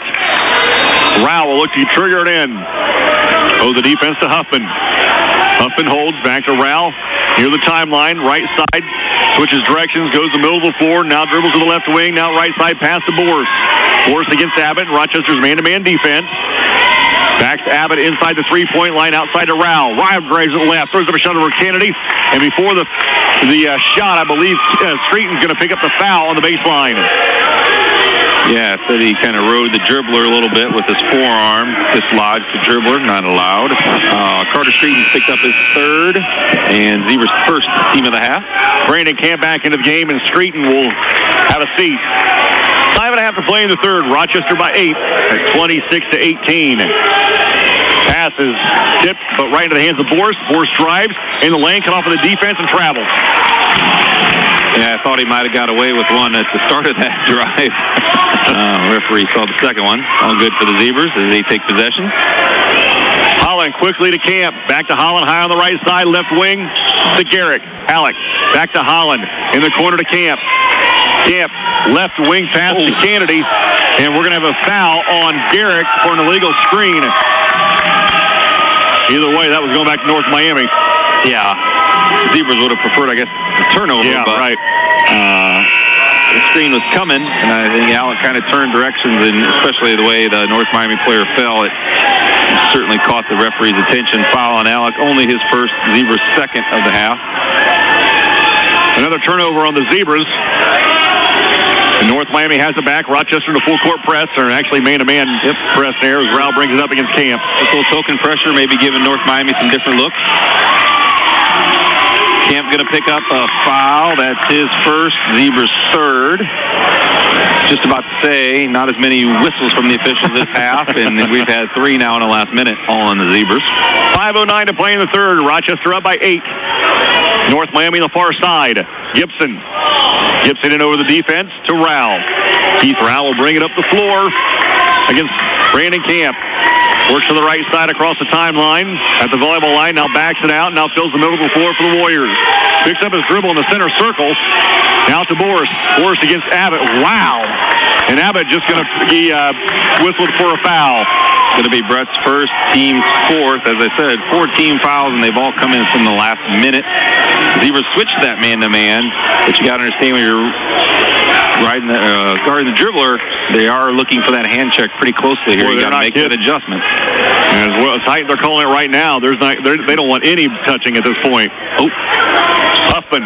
Rao will look to trigger it in. Oh, the defense to Huffman. Huffman holds back to Rao. Near the timeline, right side. Switches directions, goes to the middle of the floor. Now dribbles to the left wing. Now right side pass to Boris. Boris against Abbott. Rochester's man-to-man defense. Back to Abbott inside the three-point line, outside to Rao. Rao drives it left, throws up a shot over Kennedy, and before the the uh, shot, I believe uh, Streeton's going to pick up the foul on the baseline. Yeah, said he kind of rode the dribbler a little bit with his forearm. Dislodged the dribbler, not allowed. Uh, Carter Streeton picked up his third, and Zebra's first team of the half. Brandon Camp back into the game, and Streeton will have a seat. Five and a half to play in the third. Rochester by eight at 26 to 18. Pass is tipped, but right into the hands of Boris. Boris drives in the lane, cut off of the defense, and travels. Yeah, I thought he might have got away with one at the start of that drive. uh, referee saw the second one. All good for the Zebras as they take possession. Holland quickly to Camp. Back to Holland, high on the right side, left wing to Garrick. Alec back to Holland in the corner to Camp. Camp left wing pass to Kennedy, and we're going to have a foul on Garrick for an illegal screen. Either way, that was going back to North Miami. Yeah, Zebras would have preferred, I guess, the turnover. Yeah, but, right. Uh, the screen was coming, and I think Alec kind of turned directions, and especially the way the North Miami player fell, it certainly caught the referee's attention. Foul on Alec, only his first, Zebras' second of the half. Another turnover on the Zebras. And North Miami has it back. Rochester a full court press, or actually man-to-man yep. press there as Rao brings it up against Camp. A little token pressure, maybe giving North Miami some different looks. Camp going to pick up a foul. That's his first, Zebras' third. Just about to say, not as many whistles from the officials this half, and we've had three now in the last minute, all on the Zebras. 5.09 to play in the third. Rochester up by eight. North Miami on the far side. Gibson. Gibson in over the defense to Rao. Keith Rao will bring it up the floor against Brandon Camp. Works to the right side across the timeline at the volleyball line. Now backs it out. Now fills the middle of the floor for the Warriors. Picks up his dribble in the center circle. Now to Boris. Boris against Abbott. Wow. And Abbott just going to be uh, whistled for a foul. Going to be Brett's first, team's fourth. As I said, four team fouls, and they've all come in from the last minute. Zebras switched that man-to-man, but you got to understand when you're riding the, uh, guarding the dribbler, they are looking for that hand check pretty closely here. Boy, you got to make kidding. that adjustment. And as well as tight they're calling it right now, there's not they're- don't want any touching at this point. Oh, Huffman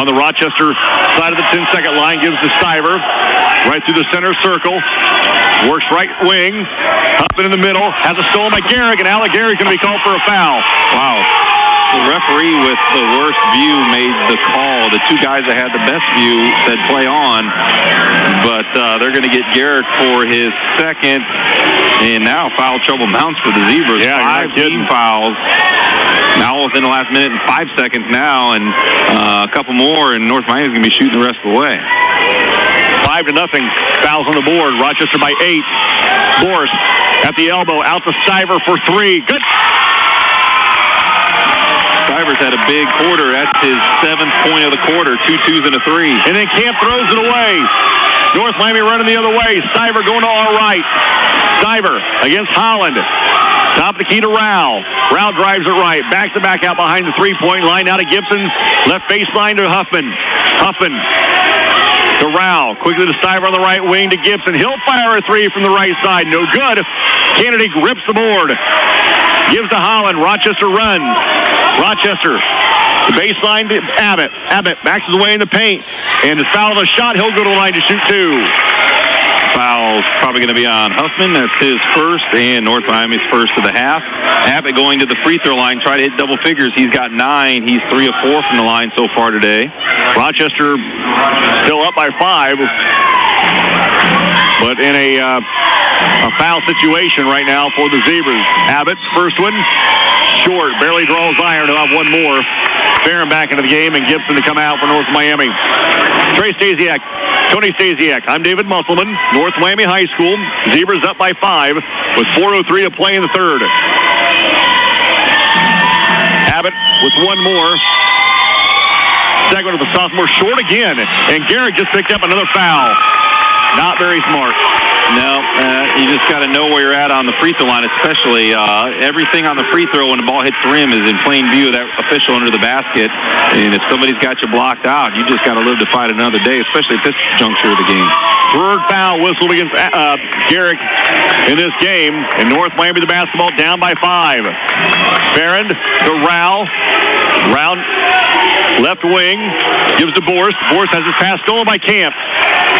on the Rochester side of the 10 second line gives to Stiver right through the center circle. Works right wing. Huffman in the middle has a stolen by Garrick, and Alec Garrick's going to be called for a foul. Wow. The referee with the worst view made the call. The two guys that had the best view said play on, but uh, they're going to get Garrick for his second, and now foul trouble bounce for the Zebras. Yeah, five team fouls. Now within the last minute and five seconds now, and uh, a couple more, and North Miami's going to be shooting the rest of the way. Five to nothing. Fouls on the board. Rochester by eight. Boris at the elbow. Out to Stiver for three. Good. Stivers had a big quarter. That's his seventh point of the quarter. Two twos and a three. And then Camp throws it away. North Miami running the other way. Stiver going to our right. Stiver against Holland. Top of the key to Rao. Rao drives it right. Back to back out behind the three-point line. Out of Gibson. Left baseline to Huffman. Huffman to Rao. Quickly to Stiver on the right wing to Gibson. He'll fire a three from the right side. No good. Kennedy grips the board. Gives to Holland. Rochester runs. Rochester. The baseline to Abbott. Abbott backs his way in the paint. And is foul of a shot. He'll go to the line to shoot two. Foul's probably going to be on Huffman. That's his first, and North Miami's first of the half. Abbott going to the free throw line, try to hit double figures. He's got nine. He's three of four from the line so far today. Rochester still up by five. But in a, uh, a foul situation right now for the Zebras. Abbott, first one, short, barely draws iron. He'll have one more. Barron back into the game and Gibson to come out for North Miami. Trey Stasiak, Tony Stasiak. I'm David Musselman, North Miami High School. Zebras up by five with 4.03 to play in the third. Abbott with one more. Second of the sophomore short again. And Garrett just picked up another foul. Not very smart. No, uh, you just got to know where you're at on the free throw line, especially uh, everything on the free throw when the ball hits the rim is in plain view of that official under the basket. And if somebody's got you blocked out, you just got to live to fight another day, especially at this juncture of the game. Third foul whistled against uh, Garrick in this game. And North Miami the basketball down by five. Barron to Rao. Rao left wing gives to Boris. Boris has his pass stolen by Camp.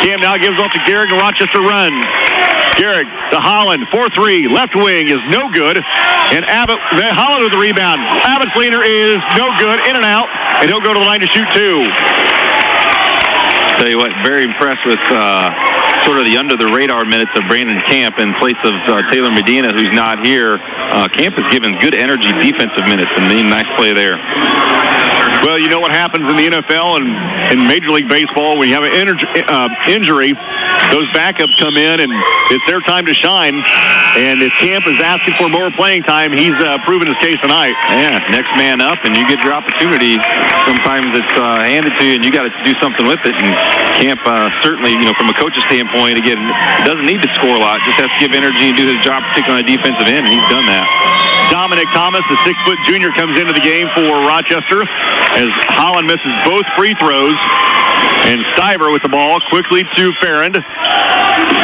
Camp now gives off to Garrick and Rochester run. Garrick to Holland. 4-3. Left wing is no good. And Abbott, Holland with the rebound. Abbott's leaner is no good. In and out. And he'll go to the line to shoot two. Tell you what, very impressed with uh, sort of the under the radar minutes of Brandon Camp in place of uh, Taylor Medina, who's not here. Uh, Camp is given good energy defensive minutes, and nice play there. Well, you know what happens in the NFL and in Major League Baseball when you have an injury, uh, injury, those backups come in and it's their time to shine. And if Camp is asking for more playing time, he's uh, proven his case tonight. Yeah, next man up, and you get your opportunity. Sometimes it's uh, handed to you, and you got to do something with it. And Camp uh, certainly, you know, from a coach's standpoint, again, doesn't need to score a lot. Just has to give energy and do his job, particularly on the defensive end, and he's done that. Dominic Thomas, the six-foot junior, comes into the game for Rochester as Holland misses both free throws. And Stiver with the ball quickly to Farron.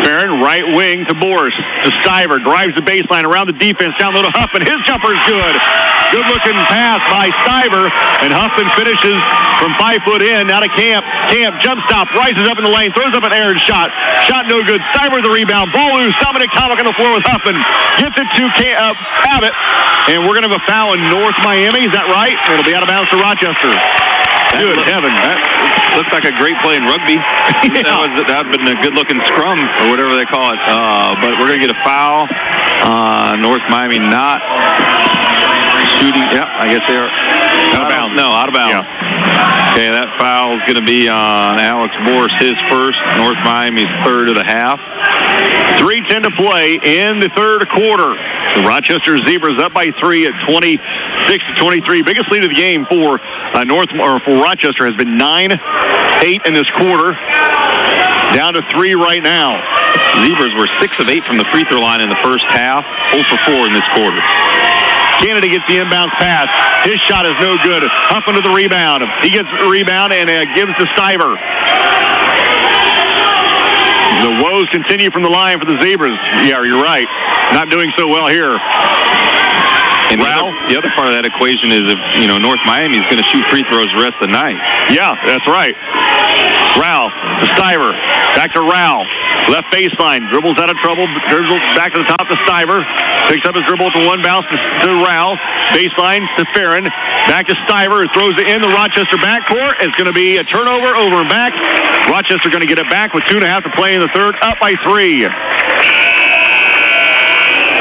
Farron right wing to Boris. To Stiver. Drives the baseline around the defense. Down low to Huffman. His jumper is good. Good looking pass by Stiver. And Huffman finishes from five foot in. Out of Camp. Camp jump stop. Rises up in the lane. Throws up an errant shot. Shot no good. Stiver the rebound. Ball loose. Dominic Tomic on the floor with Huffman. Gets it to Cam- uh, Abbott. And we're going to have a foul in North Miami. Is that right? It'll be out of bounds to Rochester. Good heaven. That looks like a great play in rugby. yeah. That was that would been a good looking scrum or whatever they call it. Uh, but we're gonna get a foul. Uh, North Miami not shooting. Yeah, I guess they are out of bounds. No, out of bounds. Yeah. Okay, that foul is going to be on Alex Boris, his first. North Miami's third of the half. 3.10 to play in the third quarter. The Rochester Zebras up by three at 26 to 23. Biggest lead of the game for uh, North or for Rochester has been 9 8 in this quarter. Down to three right now. Zebras were 6 of 8 from the free throw line in the first half, 0 for 4 in this quarter. Kennedy gets the inbounds pass. His shot is no good. Huffman to the rebound. He gets the rebound and uh, gives to Stiver. The woes continue from the line for the Zebras. Yeah, you're right. Not doing so well here. And the other, the other, part of that equation is if, you know, North Miami is going to shoot free throws the rest of the night. Yeah, that's right. Rao to Stiver. Back to Rao. Left baseline. Dribbles out of trouble. Dribbles back to the top to Stiver. Picks up his dribble to one bounce to, to Rao. Baseline to Farron. Back to Stiver. Throws it in the Rochester backcourt. It's going to be a turnover over and back. Rochester going to get it back with two and a half to play in the third. Up by three.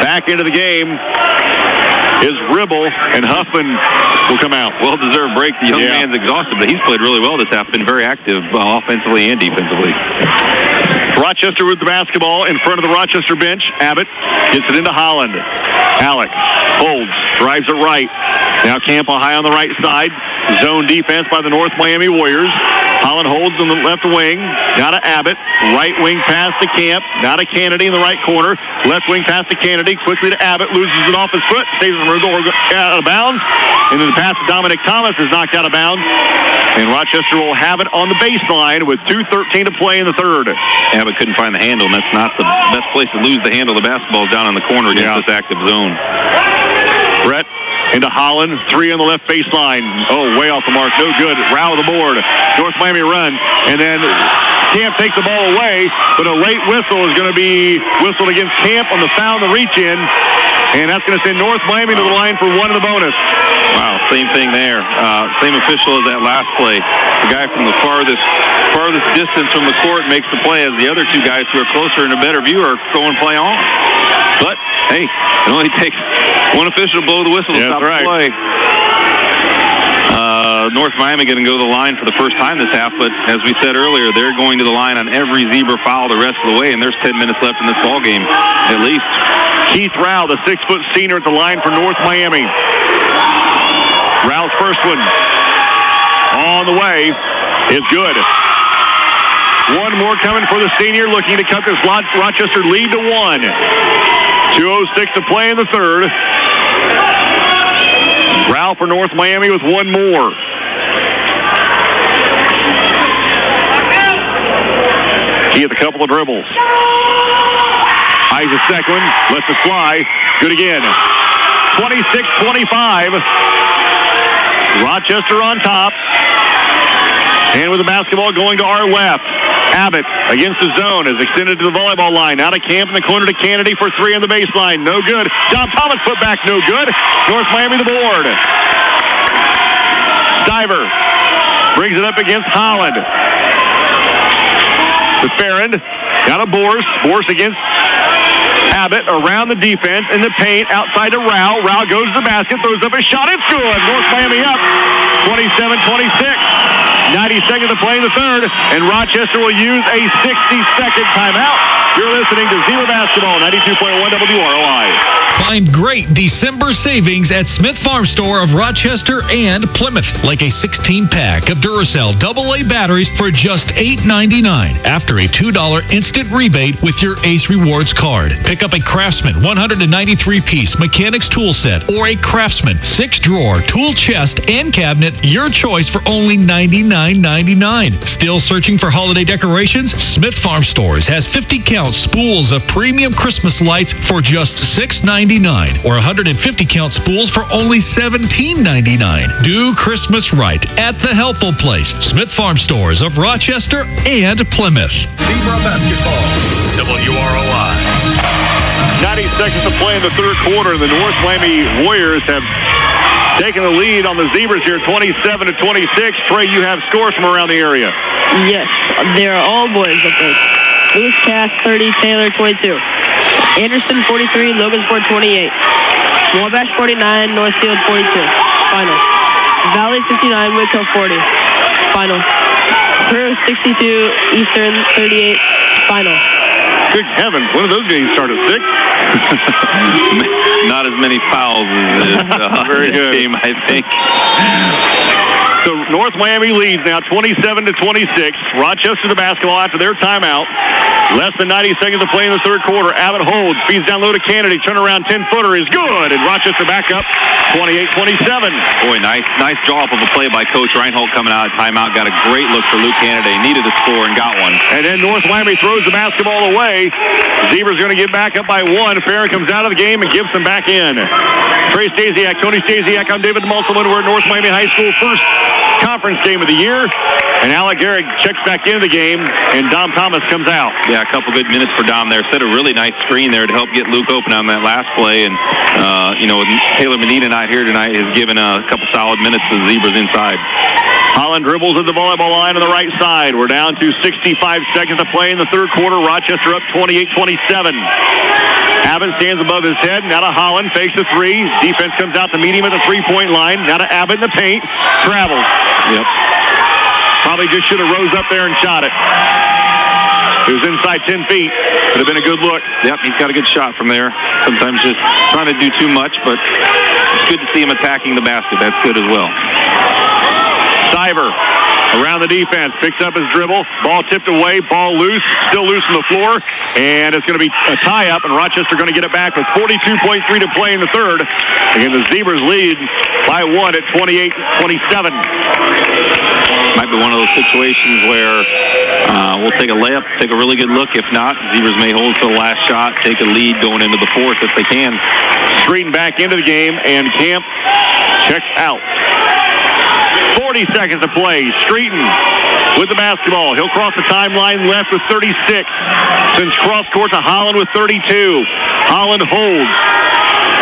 Back into the game is Ribble, and Huffman will come out. Well-deserved break. The young yeah. man's exhausted, but he's played really well this half. Been very active uh, offensively and defensively. Rochester with the basketball in front of the Rochester bench. Abbott gets it into Holland. Alec holds, drives it right. Now Campa high on the right side. Zone defense by the North Miami Warriors. Holland holds in the left wing. Now to Abbott. Right wing pass to Camp. Now to Kennedy in the right corner. Left wing pass to Kennedy. Quickly to Abbott. Loses it off his foot. Saves it from out of bounds. And then the pass to Dominic Thomas is knocked out of bounds. And Rochester will have it on the baseline with 2.13 to play in the third. Abbott couldn't find the handle, and that's not the best place to lose the handle. The basketball's down in the corner against yeah. this active zone. Brett into Holland. Three on the left baseline. Oh, way off the mark. No good. Rao the board. North Miami run. And then Camp takes the ball away, but a late whistle is going to be whistled against Camp on the foul, the reach in. And that's going to send North Miami to the line for one of the bonus. Wow, same thing there. Uh, same official as that last play. The guy from the farthest farthest distance from the court makes the play as the other two guys who are closer and a better view are going play on. But, hey, it only takes one official to blow the whistle to yeah, stop right. the play. Uh, North Miami going to go to the line for the first time this half, but as we said earlier, they're going to the line on every zebra foul the rest of the way, and there's 10 minutes left in this ball game, at least. Keith Rao, the six-foot senior at the line for North Miami. Rao's first one on the way is good. One more coming for the senior, looking to cut this Rochester lead to one. 2.06 to play in the third. Ralph for North Miami with one more. He has a couple of dribbles. Eyes a second lets it fly. Good again. 26-25. Rochester on top. And with the basketball going to our left. Abbott against the zone is extended to the volleyball line. Out of camp in the corner to Kennedy for three on the baseline. No good. John Thomas put back. No good. North Miami the board. Stiver brings it up against Holland. To Farron. Now to Boris. Boris against Around the defense in the paint outside to Rao. Rao goes to the basket, throws up a shot. It's good. North Miami up 27-26. 90 seconds to play in the third, and Rochester will use a 60-second timeout. You're listening to Zebra Basketball, 92.1 WROI. Find great December savings at Smith Farm Store of Rochester and Plymouth, like a 16 pack of Duracell AA batteries for just $8.99 after a $2 instant rebate with your Ace Rewards card. Pick up a Craftsman 193 piece mechanics tool set or a Craftsman 6 drawer tool chest and cabinet, your choice for only $99.99. Still searching for holiday decorations? Smith Farm Stores has 50 count spools of premium Christmas lights for just $6.99 or 150 count spools for only $17.99. Do Christmas right at the helpful place, Smith Farm Stores of Rochester and Plymouth. Zebra Basketball. WROI. 90 seconds to play in the third quarter. And the North Miami Warriors have taken the lead on the Zebras here, 27 to 26. Trey, you have scores from around the area. Yes, they're all boys, I think. Lewis Cass, 30, Taylor, 22. Anderson, 43, Logansport, 28. Wabash, 49, Northfield, 42. Final. Valley, 59, Whitko, 40. Final. Pearl, 62, Eastern, 38. Final. Good heavens, when did those games start at six? Not as many fouls as uh, Very good. game, I think. So North Miami leads now 27 to 26. Rochester the basketball after their timeout. Less than 90 seconds to play in the third quarter. Abbott holds, feeds down low to Kennedy. Turnaround 10 footer is good. And Rochester back up 28 27. Boy, nice, nice draw up of a play by Coach Reinhold coming out of timeout. Got a great look for Luke Kennedy. Needed a score and got one. And then North Miami throws the basketball away. Zebras going to get back up by one. Farron comes out of the game and gives them back in. Trey Stasiak, Tony Stasiak, I'm David Musselman. We're at North Miami High School first conference game of the year. And Alec Garrick checks back into the game, and Dom Thomas comes out. Yeah, a couple good minutes for Dom there. Set a really nice screen there to help get Luke open on that last play. And, uh, you know, Taylor Medina not here tonight has given a couple solid minutes to the Zebras inside. Holland dribbles at the volleyball line on the right side. We're down to 65 seconds to play in the third quarter. Rochester up 28-27. Abbott stands above his head. Now to Holland. Fakes a three. Defense comes out to meet him at the three-point line. Now to Abbott in the paint. Travels. Yep. Probably just should have rose up there and shot it. It was inside 10 feet. Would have been a good look. Yep, he's got a good shot from there. Sometimes just trying to do too much, but it's good to see him attacking the basket. That's good as well. Stiver around the defense, picks up his dribble, ball tipped away, ball loose, still loose on the floor, and it's going to be a tie up, and Rochester going to get it back with 42.3 to play in the third. Again, the Zebras lead by one at 28-27. Might be one of those situations where uh, we'll take a layup, take a really good look. If not, Zebras may hold to the last shot, take a lead going into the fourth if they can. Streeton back into the game, and Camp checks out. 40 seconds to play. Streeton with the basketball. He'll cross the timeline left with 36. Sends cross court to Holland with 32. Holland holds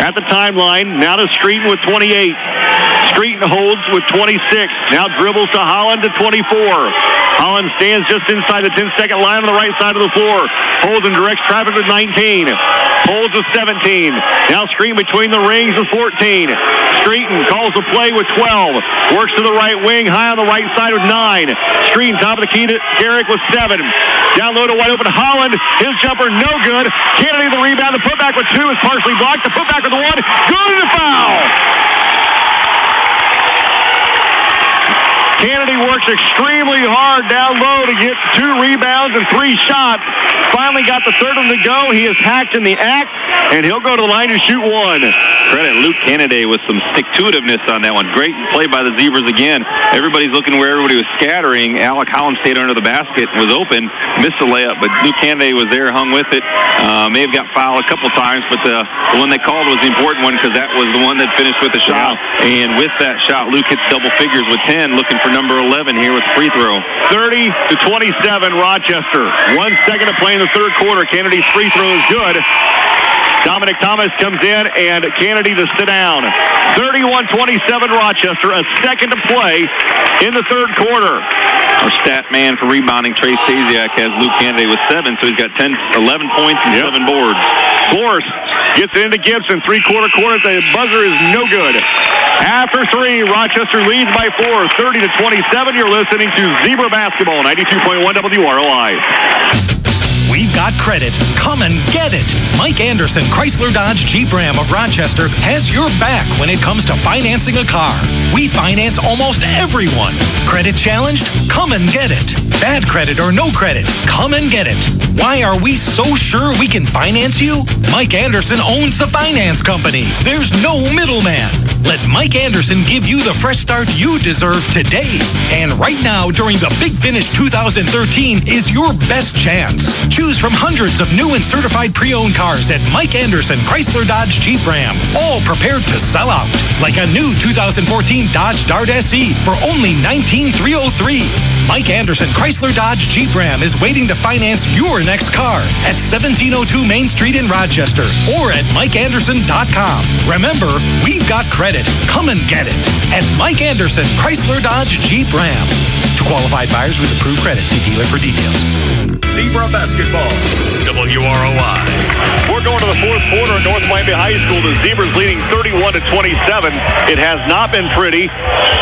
at the timeline. Now to Streeton with 28. Streeton holds with 26. Now dribbles to Holland to 24. Holland stands just inside the 10 second line on the right side of the floor. Holds and directs traffic with 19. Holds with 17. Now screen between the rings with 14. Streeton calls the play with 12. Works to the right wing, high on the right side with 9. Screen top of the key to Garrick with 7. Down low to wide open Holland. His jumper no good. Kennedy the rebound. The putback with 2 is partially blocked. The putback with the 1. Good and a foul. Kennedy works extremely hard down low to get two rebounds and three shots. Finally got the third one to go. He is hacked in the act, and he'll go to the line to shoot one. Credit Luke Kennedy with some stick-to-itiveness on that one. Great play by the Zebras again. Everybody's looking where everybody was scattering. Alec Holland stayed under the basket, was open, missed the layup, but Luke Kennedy was there, hung with it. Uh, may have got fouled a couple times, but the, the one they called was the important one because that was the one that finished with the shot. And with that shot, Luke hits double figures with 10, looking for number 11 here with free throw. 30 to 27, Rochester. One second to play in the third quarter. Kennedy's free throw is good. Dominic Thomas comes in and Kennedy to sit down. 31-27 Rochester, a second to play in the third quarter. Our stat man for rebounding, Trey Stasiak, has Luke Kennedy with seven, so he's got 10, 11 points and Yep. seven boards. Force gets it into Gibson. Three-quarter quarter. The buzzer is no good. After three, Rochester leads by four, 30 to 27. You're listening to Zebra Basketball, 92.1 WROI. We've got credit. Come and get it. Mike Anderson, Chrysler Dodge Jeep Ram of Rochester, has your back when it comes to financing a car. We finance almost everyone. Credit challenged? Come and get it. Bad credit or no credit? Come and get it. Why are we so sure we can finance you? Mike Anderson owns the finance company. There's no middleman. Let Mike Anderson give you the fresh start you deserve today. And right now, during the Big Finish 2013, is your best chance. Choose from hundreds of new and certified pre-owned cars at Mike Anderson Chrysler Dodge Jeep Ram, all prepared to sell out. Like a new 2014 Dodge Dart SE for only 19,303. Mike Anderson Chrysler Dodge Jeep Ram is waiting to finance your next car at 1702 Main Street in Rochester or at MikeAnderson.com. Remember, we've got credit. Come and get it at Mike Anderson Chrysler Dodge Jeep Ram. To qualified buyers with approved credit, see dealer for details. Zebra WROI. We're going to the fourth quarter at North Miami High School. The Zebras leading 31 to 27. It has not been pretty.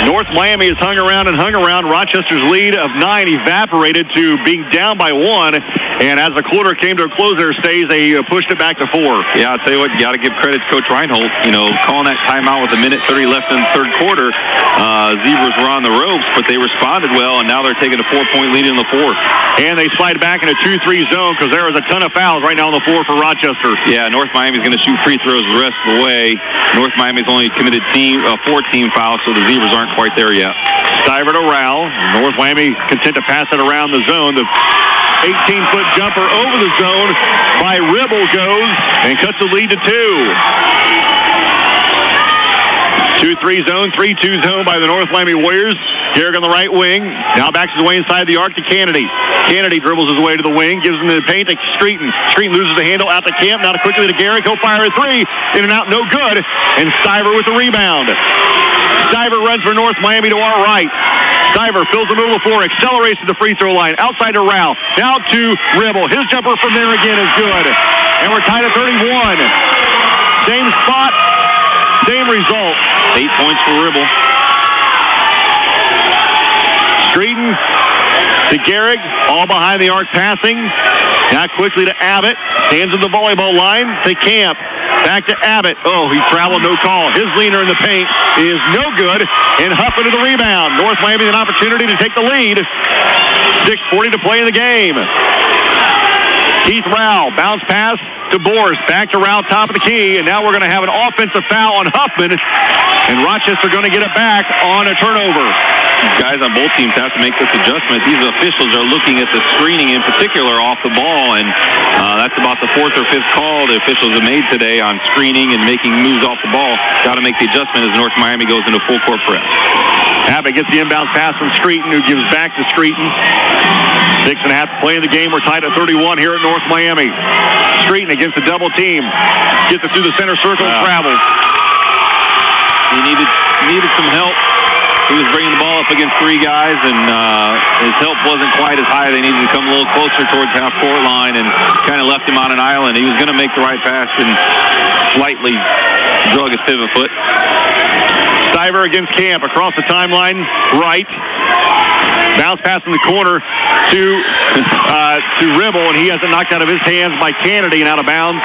North Miami has hung around and hung around. Rochester's lead of nine evaporated to being down by one. And as the quarter came to a close there, stays they uh, pushed it back to four. Yeah, I'll tell you what, you got to give credit to Coach Reinhold. You know, calling that timeout with a minute 30 left in the third quarter. Uh, Zebras were on the ropes, but they responded well, and now they're taking a four-point lead in the fourth. And they slide back in a 2-3 zone because there is a ton of fouls right now on the floor for Rochester. Yeah, North Miami's going to shoot free throws the rest of the way. North Miami's only committed team uh, four team fouls, so the Zebras aren't quite there yet. Stiver to Rowell. North Miami content to pass it around the zone. The 18-foot jumper over the zone by Ribble goes and cuts the lead to two. 2-3 zone, 3-2 zone by the North Miami Warriors. Garrick on the right wing. Now back to the way inside the arc to Kennedy. Kennedy dribbles his way to the wing, gives him the paint to Streeton. Streeton loses the handle out to Camp. Now to quickly to Garrick. He'll fire a three. In and out, no good. And Stiver with the rebound. Stiver runs for North Miami to our right. Stiver fills the middle of the floor, accelerates to the free throw line. Outside to Rao. Now to Ribble. His jumper from there again is good. And we're tied at 31. Same spot, same result. Eight points for Ribble. Streeton to Garrick, all behind the arc passing. Now quickly to Abbott. Stands in the volleyball line to Camp. Back to Abbott. Oh, he traveled, no call. His leaner in the paint is no good. And Huff into the rebound. North Miami an opportunity to take the lead. 6.40 to play in the game. Keith Rao, bounce pass to Boris. Back to Rao, top of the key. And now we're going to have an offensive foul on Huffman. And Rochester going to get it back on a turnover. Guys on both teams have to make this adjustment. These officials are looking at the screening in particular off the ball, and uh, that's about the fourth or fifth call the officials have made today on screening and making moves off the ball. Got to make the adjustment as North Miami goes into full court press. Abbott gets the inbound pass from Streeton, who gives back to Streeton. Six and a half to play in the game. We're tied at 31 here at North Miami. Streeton against the double team. Gets it through the center circle and travels. He needed needed some help. He was bringing the ball up against three guys, and uh, his help wasn't quite as high. They needed to come a little closer towards half court line, and kind of left him on an island. He was going to make the right pass and slightly drug his pivot foot. Stiver against Camp across the timeline, right. Bounce pass in the corner to uh, to Ribble, and he has it knocked out of his hands by Kennedy and out of bounds.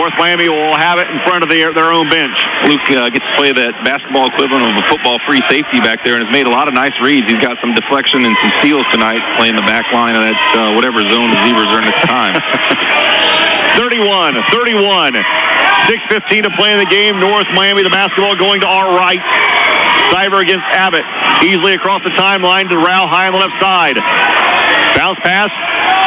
North Miami will have it in front of their, their own bench. Luke uh, gets to play that basketball equivalent of a football free safety back there and has made a lot of nice reads. He's got some deflection and some steals tonight playing the back line of that uh, whatever zone the Zebras are in at the time. 31, 31. 6.15 to play in the game. North Miami, the basketball going to our right. Stiver against Abbott. Easily across the timeline to Rao high on the left side. Bounce pass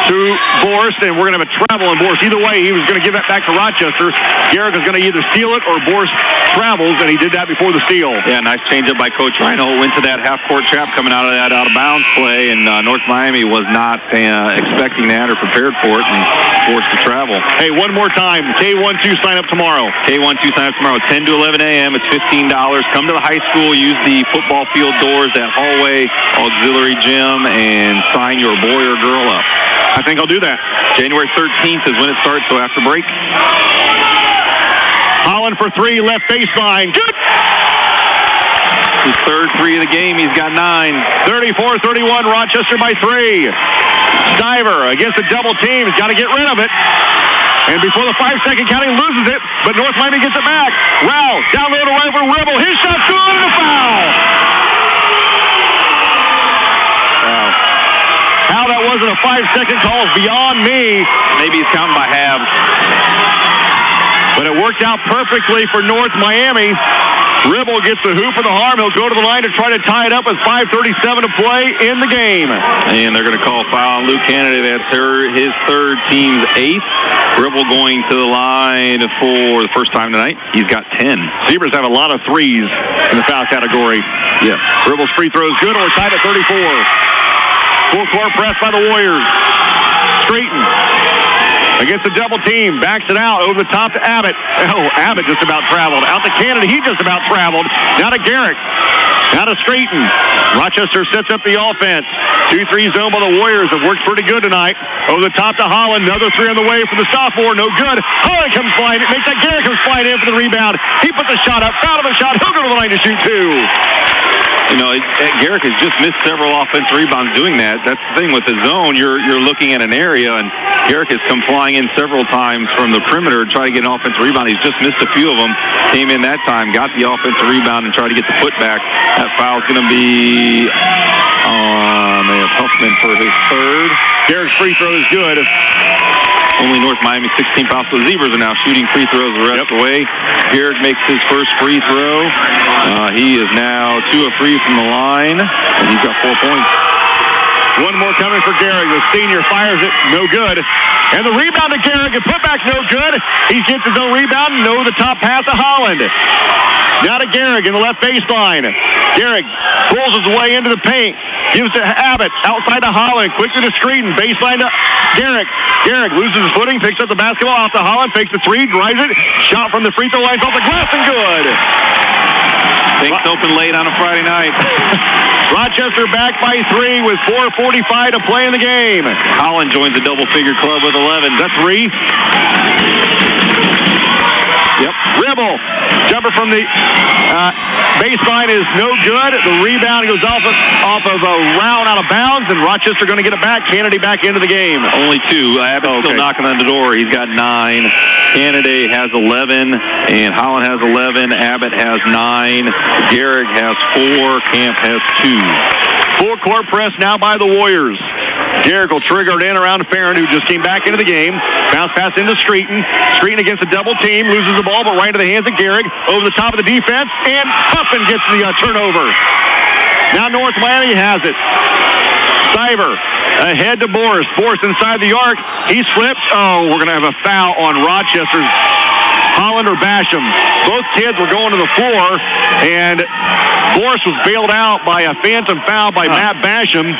to Boris, and we're going to have a travel on Boris. Either way, he was going to give that back to Rochester. Garrick is going to either steal it or Boris travels, and he did that before the steal. Yeah, nice change up by Coach Reinhold. Went to that half court trap coming out of that out of bounds play, and uh, North Miami was not uh, expecting that or prepared for it and forced to travel. Hey, one more time. K12 sign up tomorrow. K12 sign up tomorrow, 10 to 11 a.m. It's $15. Come to the high school, use the football field doors at Hallway Auxiliary Gym, and sign your boy or girl up. I think I'll do that. January 13th is when it starts, so after break. Holland for three, left baseline. Good. His third three of the game. He's got nine. 34-31, Rochester by three. Stiver against a double team. He's got to get rid of it. And before the five-second counting, loses it, but North Miami gets it back. Rao down low to right for Ribble. His shot's good and a foul. Wow. How that wasn't a five-second call is beyond me. Maybe he's counting by halves. But it worked out perfectly for North Miami. Ribble gets the hoop for the harm. He'll go to the line to try to tie it up with 5.37 to play in the game. And they're going to call foul on Luke Kennedy. That's her, his third, team's eighth. Ribble going to the line for the first time tonight. He's got 10. Zebras have a lot of threes in the foul category. Yeah. Ribble's free throw is good, we're tied at 34. Full court press by the Warriors. Streeton against the double team. Backs it out over the top to Abbott. Oh, Abbott just about traveled. Out to Kennedy. He just about traveled. Now to Garrick. Now to Streeton. Rochester sets up the offense. 2-3 zone by the Warriors have worked pretty good tonight. Over the top to Holland. Another three on the way for the sophomore. No good. Holland comes flying. It Makes that Garrick comes flying in for the rebound. He puts the shot up. Foul of the shot. He'll go to the line to shoot two. You know, Garrick has just missed several offensive rebounds doing that. That's the thing with the zone. You're you're looking at an area, and Garrick has come flying in several times from the perimeter to try to get an offensive rebound. He's just missed a few of them. Came in that time, got the offensive rebound, and tried to get the putback. That foul's going to be on uh, Huffman for his third. Garrick's free throw is good. Only North Miami 16 fouls. So Zebras are now shooting free throws the rest yep. away. Garrick makes his first free throw. Uh, he is now two of three from the line, and he's got four points. One more coming for Garrick. The senior fires it. No good. And the rebound to Garrick. And putback no good. He gets his own rebound. No the top pass to Holland. Now to Garrick in the left baseline. Garrick pulls his way into the paint. Gives to Abbott. Outside to Holland. Quickly to Streeton. Baseline to Garrick. Garrick loses his footing. Picks up the basketball off to Holland. Fakes the three. Drives it. Shot from the free throw line. Off the glass and good. Things open late on a Friday night. Rochester back by three with 4.45 to play in the game. Holland joins the double figure club with 11. That's three. Yep. Ribble. Jumper from the uh, baseline is no good. The rebound goes off of, off of a round out of bounds, and Rochester going to get it back. Kennedy back into the game. Only two. Abbott's okay. still knocking on the door. He's got nine. Kennedy has 11, and Holland has 11. Abbott has nine. Garrick has four. Camp has two. Full court press now by the Warriors. Garrick will trigger it in around Farron, who just came back into the game. Bounce pass into Streeton. Streeton against a double team, loses the ball, but right into the hands of Garrick. Over the top of the defense, and Huffman gets the uh, turnover. Now North Miami has it. Stiver ahead to Boris. Boris inside the arc. He slips. Oh, we're going to have a foul on Rochester's Holland or Basham. Both kids were going to the floor, and Boris was bailed out by a phantom foul by. Matt Basham.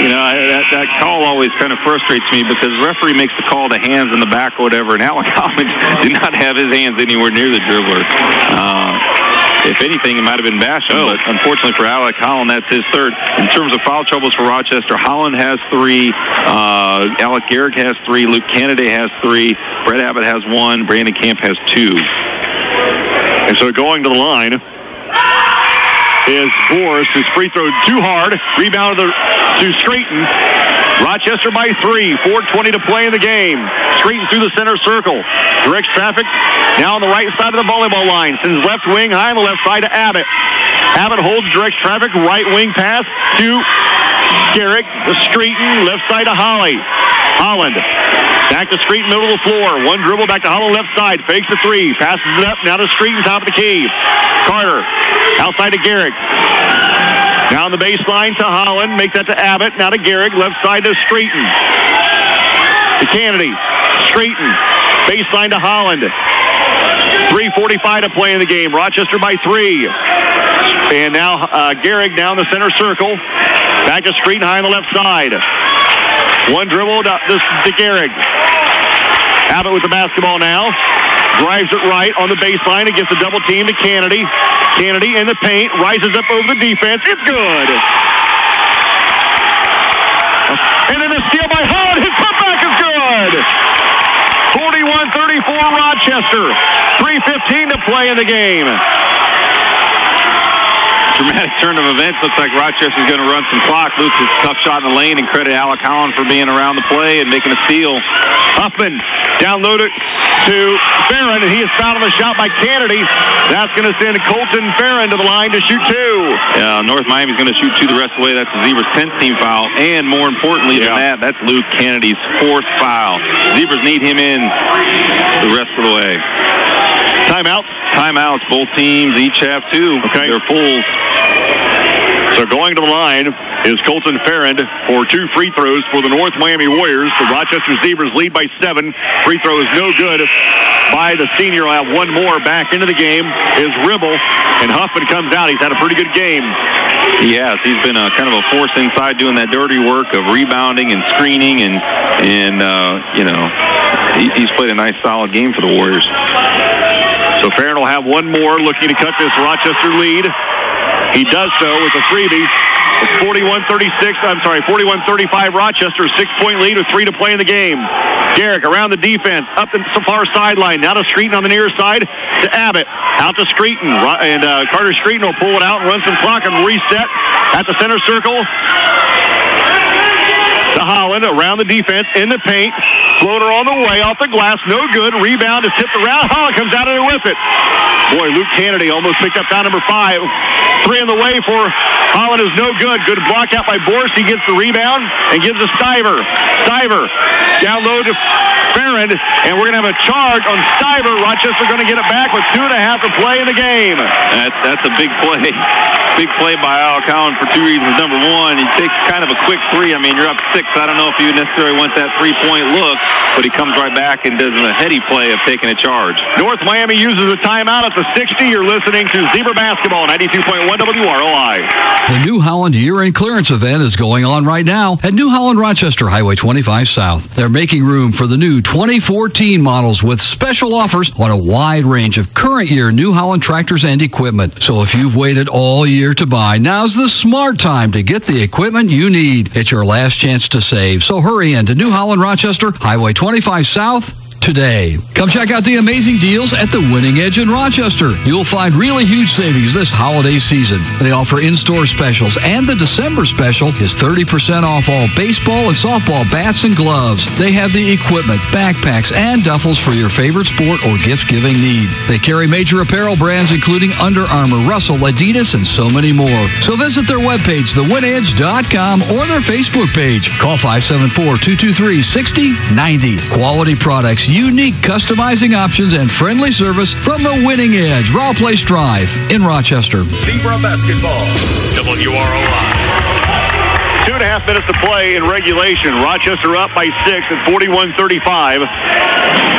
You know, that, that call always kind of frustrates me because the referee makes the call to hands in the back or whatever, and Alec Holland did not have his hands anywhere near the dribbler. Uh, if anything, it might have been Basham, oh. but unfortunately for Alec Holland, that's his third. In terms of foul troubles for Rochester, Holland has three, uh, Alec Garrick has three, Luke Kennedy has three, Brett Abbott has one, Brandon Camp has two. And so going to the line is Boris. His free throw too hard. Rebound to, the, to Streeton. Rochester by three. 4.20 to play in the game. Streeton through the center circle. Directs traffic now on the right side of the volleyball line. Sends left wing high on the left side to Abbott. Abbott holds directs traffic. Right wing pass to Garrick. The Streeton. Left side to Holly. Holland. Back to Streeton, middle of the floor. One dribble back to Holland left side. Fakes the three. Passes it up. Now to Streeton, top of the key. Carter. Outside to Garrick. Now on the baseline to Holland. Make that to Abbott. Now to Garrick. Left side to Streeton. To Kennedy. Streeton. Baseline to Holland. 3.45 to play in the game. Rochester by three. And now uh, Garrick down the center circle. Back to Streeton high on the left side. One dribble to, to Garrick. Abbott with the basketball now. Drives it right on the baseline against the double team to Kennedy. Kennedy in the paint, rises up over the defense. It's good. And then a steal by Holland. His putback is good. 41-34 Rochester. 3.15 to play in the game. Dramatic turn of events. Looks like Rochester's going to run some clock. Loses tough shot in the lane and credit Alec Holland for being around the play and making a steal. Huffman downloaded to Farron, and he is fouled on the shot by Kennedy. That's going to send Colton Farron to the line to shoot two. Yeah, North Miami's going to shoot two the rest of the way. That's the Zebras' 10th team foul. And more importantly than that, that's Luke Kennedy's fourth foul. Zebras need him in the rest of the way. Timeout. Timeouts. Both teams each have two. Okay. They're fulls. So going to the line is Colton Farron for two free throws for the North Miami Warriors. The Rochester Zebras lead by seven. Free throw is no good by the senior. I'll have one more back into the game is Ribble, and Huffman comes out. He's had a pretty good game. He has. He's been a, kind of a force inside doing that dirty work of rebounding and screening, and and uh, you know he, he's played a nice solid game for the Warriors. So Farron will have one more, looking to cut this Rochester lead. He does so with a freebie. It's 41-36. I'm sorry, 41-35 Rochester. Six-point lead with three to play in the game. Garrick around the defense, up the far sideline. Now to Streeton on the near side to Abbott. Out to Streeton. And uh, Carter Streeton will pull it out and run some clock and reset at the center circle. To Holland around the defense in the paint. Floater on the way off the glass. No good. Rebound is tipped around. Holland comes out of there with it. Boy, Luke Kennedy almost picked up foul number five. Three in the way for Holland is no good. Good block out by Boris. He gets the rebound and gives to Stiver. Stiver down low to Farron, and we're going to have a charge on Stiver. Rochester going to get it back with two and a half to play in the game. That's that's a big play. Big play by Al Cowan for two reasons. Number one, he takes kind of a quick three. I mean, you're up six. I don't know if you necessarily want that three-point look, but he comes right back and does a heady play of taking a charge. North Miami uses a timeout at the 60. You're listening to Zebra Basketball, 92.1 WROI. The New Holland year-end clearance event is going on right now at New Holland Rochester Highway 25 South. They're making room for the new 2014 models with special offers on a wide range of current year New Holland tractors and equipment. So if you've waited all year to buy, now's the smart time to get the equipment you need. It's your last chance to save. So hurry in to New Holland Rochester Highway 25 South today. Come check out the amazing deals at the Winning Edge in Rochester. You'll find really huge savings this holiday season. They offer in-store specials, and the December special is 30% off all baseball and softball bats and gloves. They have the equipment, backpacks, and duffels for your favorite sport or gift-giving need. They carry major apparel brands including Under Armour, Russell, Adidas, and so many more. So visit their webpage, thewinedge.com, or their Facebook page. Call 574-223-6090. Quality products, unique customizing options, and friendly service from the Winning Edge, Raw Place Drive in Rochester. Zebra Basketball. WROI. Two and a half minutes to play in regulation. Rochester up by six at 41-35.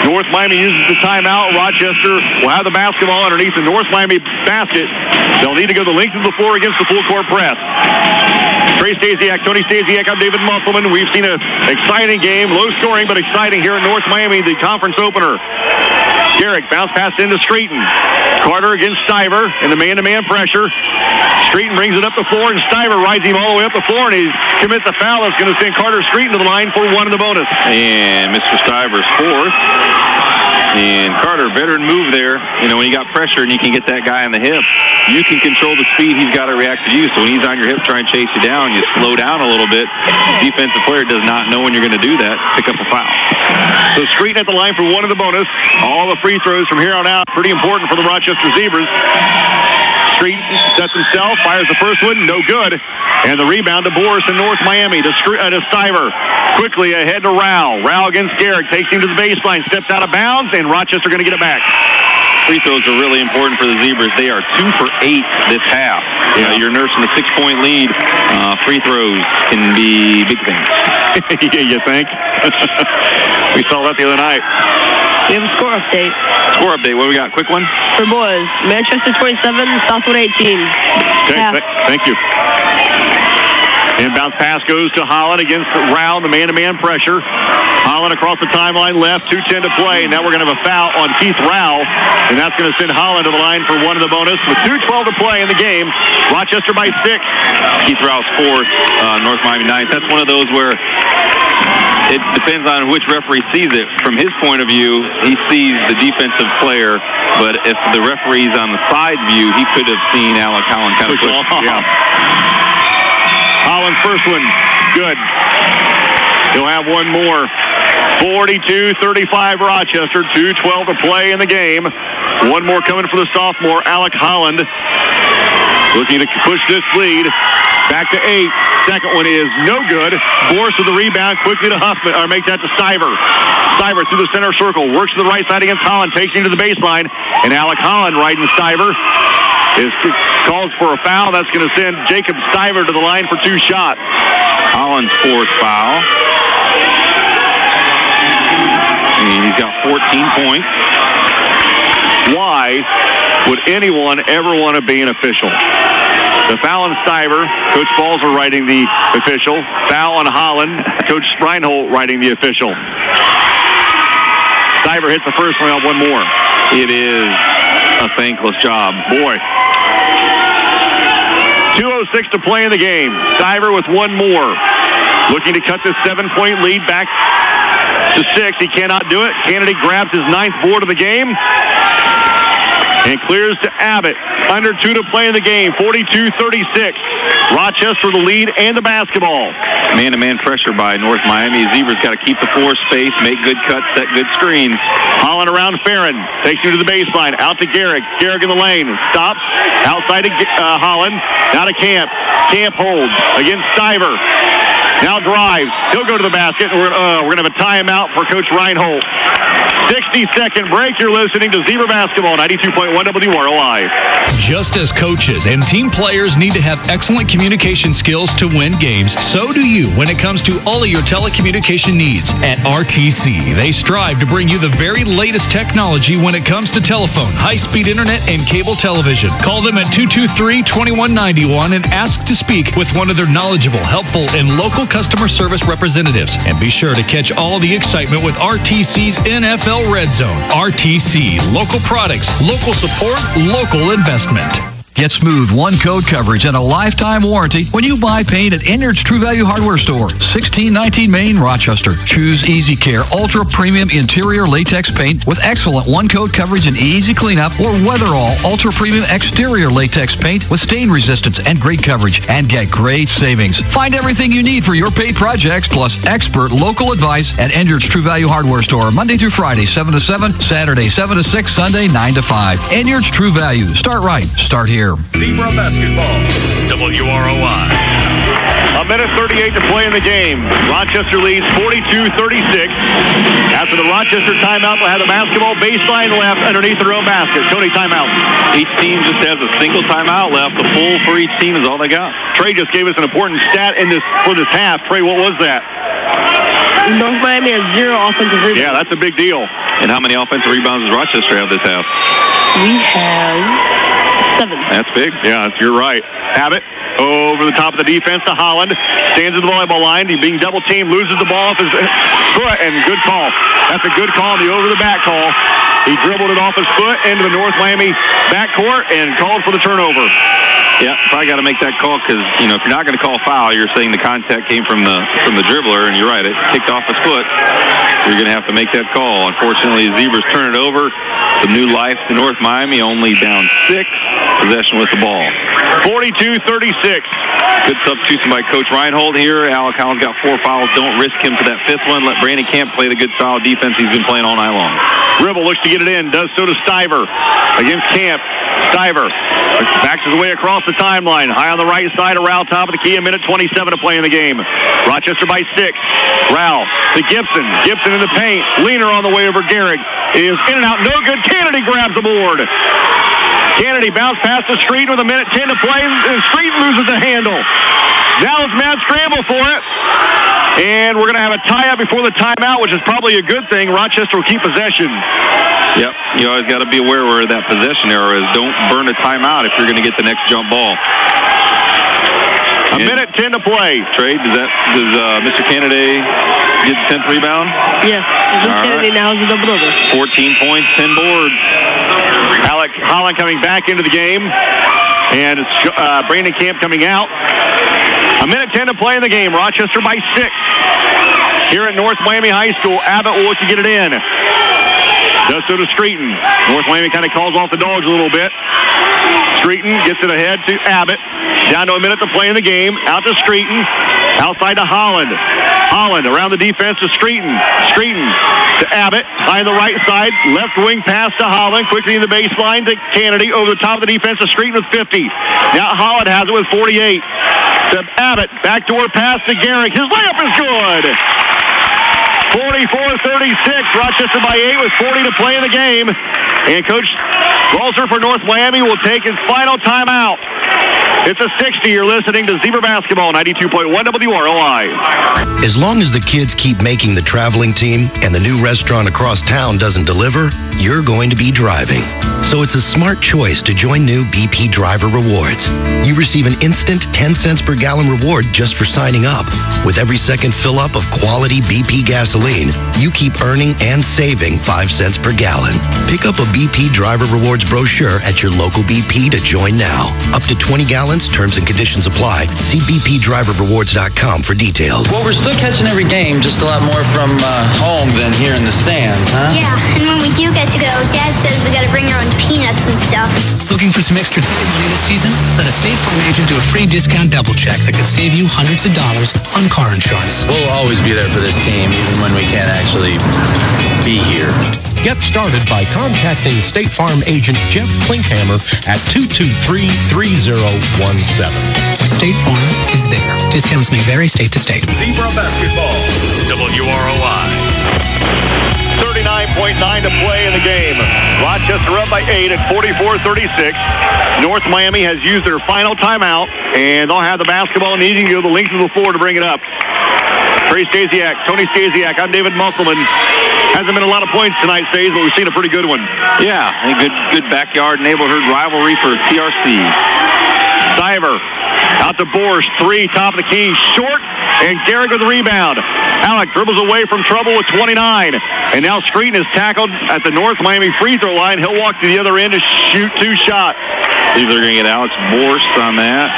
North Miami uses the timeout. Rochester will have the basketball underneath the North Miami basket. They'll need to go the length of the floor against the full court press. Trey Stasiak, Tony Stasiak, I'm David Musselman. We've seen an exciting game, low scoring, but exciting here in North Miami, the conference opener. Garrick bounce pass into Streeton. Carter against Stiver in the man-to-man pressure. Streeton brings it up the floor, and Stiver rides him all the way up the floor, and he commits the foul is going to send Carter Streeton to the line for one in the bonus. And Mr. Stiver's fourth. And Carter, veteran move there. You know, when you got pressure and you can get that guy on the hip, you can control the speed he's got to react to you. So when he's on your hip trying to chase you down, you slow down a little bit. The defensive player does not know when you're going to do that. Pick up a foul. So Streeton at the line for one of the bonus. All the free throws from here on out, pretty important for the Rochester Zebras. Street sets himself, fires the first one, no good. And the rebound to Boris in North Miami to, uh, to Stiver. Quickly ahead to Rao. Rao against Garrick, takes him to the baseline, steps out of bounds, and Rochester going to get it back. Free throws are really important for the Zebras. They are two for eight this half. You know, you're nursing a six-point lead. Uh, free throws can be big things. yeah, you think? we saw that the other night. We have a score update. Score update. What we got? Quick one. For boys, Manchester 27, Southwood 18. Okay, th- thank you. Inbounds pass goes to Holland against Rao, the man-to-man pressure. Holland across the timeline left, 2.10 to play. Now we're going to have a foul on Keith Rao, and that's going to send Holland to the line for one of the bonus with 2.12 to play in the game. Rochester by six. Keith Rao's fourth, uh, North Miami ninth. That's one of those where it depends on which referee sees it. From his point of view, he sees the defensive player, but if the referee's on the side view, he could have seen Alec Holland kind of Push push. off. Yeah. Holland's first one, good. He'll have one more. 42-35 Rochester, 2.12 to play in the game. One more coming for the sophomore, Alec Holland. Looking to push this lead back to eight. Second one is no good. Force with the rebound quickly to Huffman, or make that to Stiver. Stiver through the center circle, works to the right side against Holland, takes him to the baseline, and Alec Holland riding Stiver is calls for a foul. That's going to send Jacob Stiver to the line for two shots. Holland's fourth foul. And he's got 14 points. Why would anyone ever want to be an official? The foul on Stiver, Coach Balzer writing the official. Foul on Holland, Coach Reinhold writing the official. Stiver hits the first one, one more. It is a thankless job. Boy. 2.06 to play in the game. Stiver with one more. Looking to cut this seven-point lead back to six. He cannot do it. Kennedy grabs his ninth board of the game and clears to Abbott. Under two to play in the game. 42-36. Rochester the lead and the basketball. Man-to-man pressure by North Miami. Zebras got to keep the floor space, make good cuts, set good screens. Holland around Farron. Takes you to the baseline. Out to Garrick. Garrick in the lane. Stops. Outside to uh, Holland. Now to Camp. Camp holds against Stiver. Now drives. He'll go to the basket. We're, uh, we're going to have a timeout for Coach Reinhold. 60 second break. You're listening to Zebra Basketball 92.1 WROI. Just as coaches and team players need to have excellent communication skills to win games, so do you when it comes to all of your telecommunication needs. At RTC, they strive to bring you the very latest technology when it comes to telephone, high speed internet, and cable television. Call them at 223 2191 and ask to speak with one of their knowledgeable, helpful, and local customer service representatives. And be sure to catch all the excitement with RTC's NFL Red Zone. RTC, local products, local support, local investment. Get smooth one code coverage and a lifetime warranty when you buy paint at Inyard's True Value Hardware Store, 1619 Main, Rochester. Choose Easy Care Ultra Premium Interior Latex Paint with excellent one coat coverage and easy cleanup, or Weatherall Ultra Premium Exterior Latex Paint with stain resistance and great coverage, and get great savings. Find everything you need for your paint projects plus expert local advice at Inyard's True Value Hardware Store, Monday through Friday, 7 to 7, Saturday, 7 to 6, Sunday, 9 to 5. Inyard's True Value. Start right. Start here. Zebra Basketball. WROI. A minute 38 to play in the game. Rochester leads 42-36. After the Rochester timeout, we'll have the basketball baseline left underneath their own basket. Tony, timeout. Each team just has a single timeout left. The full for each team is all they got. Trey just gave us an important stat in this for this half. Trey, what was that? North Miami has zero offensive rebounds. Yeah, that's a big deal. And how many offensive rebounds does Rochester have this half? We have seven. That's big. Yeah, you're right. Abbott over the top of the defense to Holland. Stands at the volleyball line. He's being double teamed, loses the ball off his foot, and good call. That's a good call, the over the back call. He dribbled it off his foot into the North Miami backcourt and called for the turnover. Yeah, probably got to make that call because you know if you're not going to call foul, you're saying the contact came from the from the dribbler, and you're right, it kicked off his foot. You're going to have to make that call. Unfortunately, the Zebras turn it over. Some new life to North Miami, only down six. Possession with the ball. 42-36. Good substitution by Coach Reinhold here. Alec Holland got four fouls. Don't risk him for that fifth one. Let Brandon Camp play the good solid defense he's been playing all night long. Ribble looks to get it in. Does so to Stiver against Camp. Stiver backs his way across the timeline. High on the right side around top of the key. A minute 27 to play in the game. Rochester by six. Rao to Gibson. Gibson in the paint. Leaner on the way over Garrick. Is in and out. No good. Kennedy grabs the board. Kennedy bounced past the Street with a minute 10 to play. And Street loses the handle. Now it's mad scramble for it. And we're going to have a tie up before the timeout, which is probably a good thing. Rochester will keep possession. Yep. You always got to be aware where that possession error is. Don't burn a timeout if you're going to get the next jump ball. A minute 10 to play. Trey, does that does uh, Mr. Kennedy get the 10th rebound? Yes. Luke All Kennedy now is a double double. 14 points, 10 boards. Alex Holland coming back into the game. And it's uh, Brandon Camp coming out. A minute 10 to play in the game. Rochester by six. Here at North Miami High School, Abbott will look to get it in. Does so to Streeton. North Miami kind of calls off the dogs a little bit. Streeton gets it ahead to Abbott. Down to a minute to play in the game. Out to Streeton. Outside to Holland. Holland around the defense to Streeton. Streeton to Abbott. Behind the right side. Left wing pass to Holland. Quickly in the baseline to Kennedy. Over the top of the defense to Streeton with 50. Now Holland has it with 48. To Abbott. Backdoor pass to Garrick. His layup is good. 44-36. Rochester by 8 with 40 to play in the game. And Coach Walzer for North Miami will take his final timeout. It's a 60. You're listening to Zebra Basketball, 92.1 WROI. As long as the kids keep making the traveling team and the new restaurant across town doesn't deliver, you're going to be driving. So it's a smart choice to join new BP Driver Rewards. You receive an instant 10 cents per gallon reward just for signing up. With every second fill up of quality BP gasoline, you keep earning and saving 5 cents per gallon. Pick up a BP Driver Rewards brochure at your local BP to join now. Up to 20 gallons, terms and conditions apply. See BPDriverRewards.com for details. Well, we're still catching every game, just a lot more from uh, home than here in the stands, huh? Yeah, and when we do get to go, Dad says we gotta bring our own peanuts and stuff. Looking for some extra ticket money this season? Let a State Farm agent do a free discount double check that could save you hundreds of dollars on car insurance. We'll always be there for this team, even when we can't actually be here. Get started by contacting State Farm agent Jeff Klinkhammer at 223-3017. State Farm is there. Discounts may vary state to state. Zebra Basketball. WROI. 39.9 to play in the game. Rochester up by 8 at 44-36. North Miami has used their final timeout, and they'll have the basketball needing to go the length of the floor to bring it up. Trey Stasiak, Tony Stasiak, I'm David Musselman. Hasn't been a lot of points tonight, Stays, but we've seen a pretty good one. Yeah, a good good backyard neighborhood rivalry for TRC. Stiver out to Boris, three, top of the key, short, and Garrick with the rebound. Alec dribbles away from trouble with 29. And now Streeton is tackled at the North Miami free throw line. He'll walk to the other end to shoot two shots. they're going to get Alex Borst on that.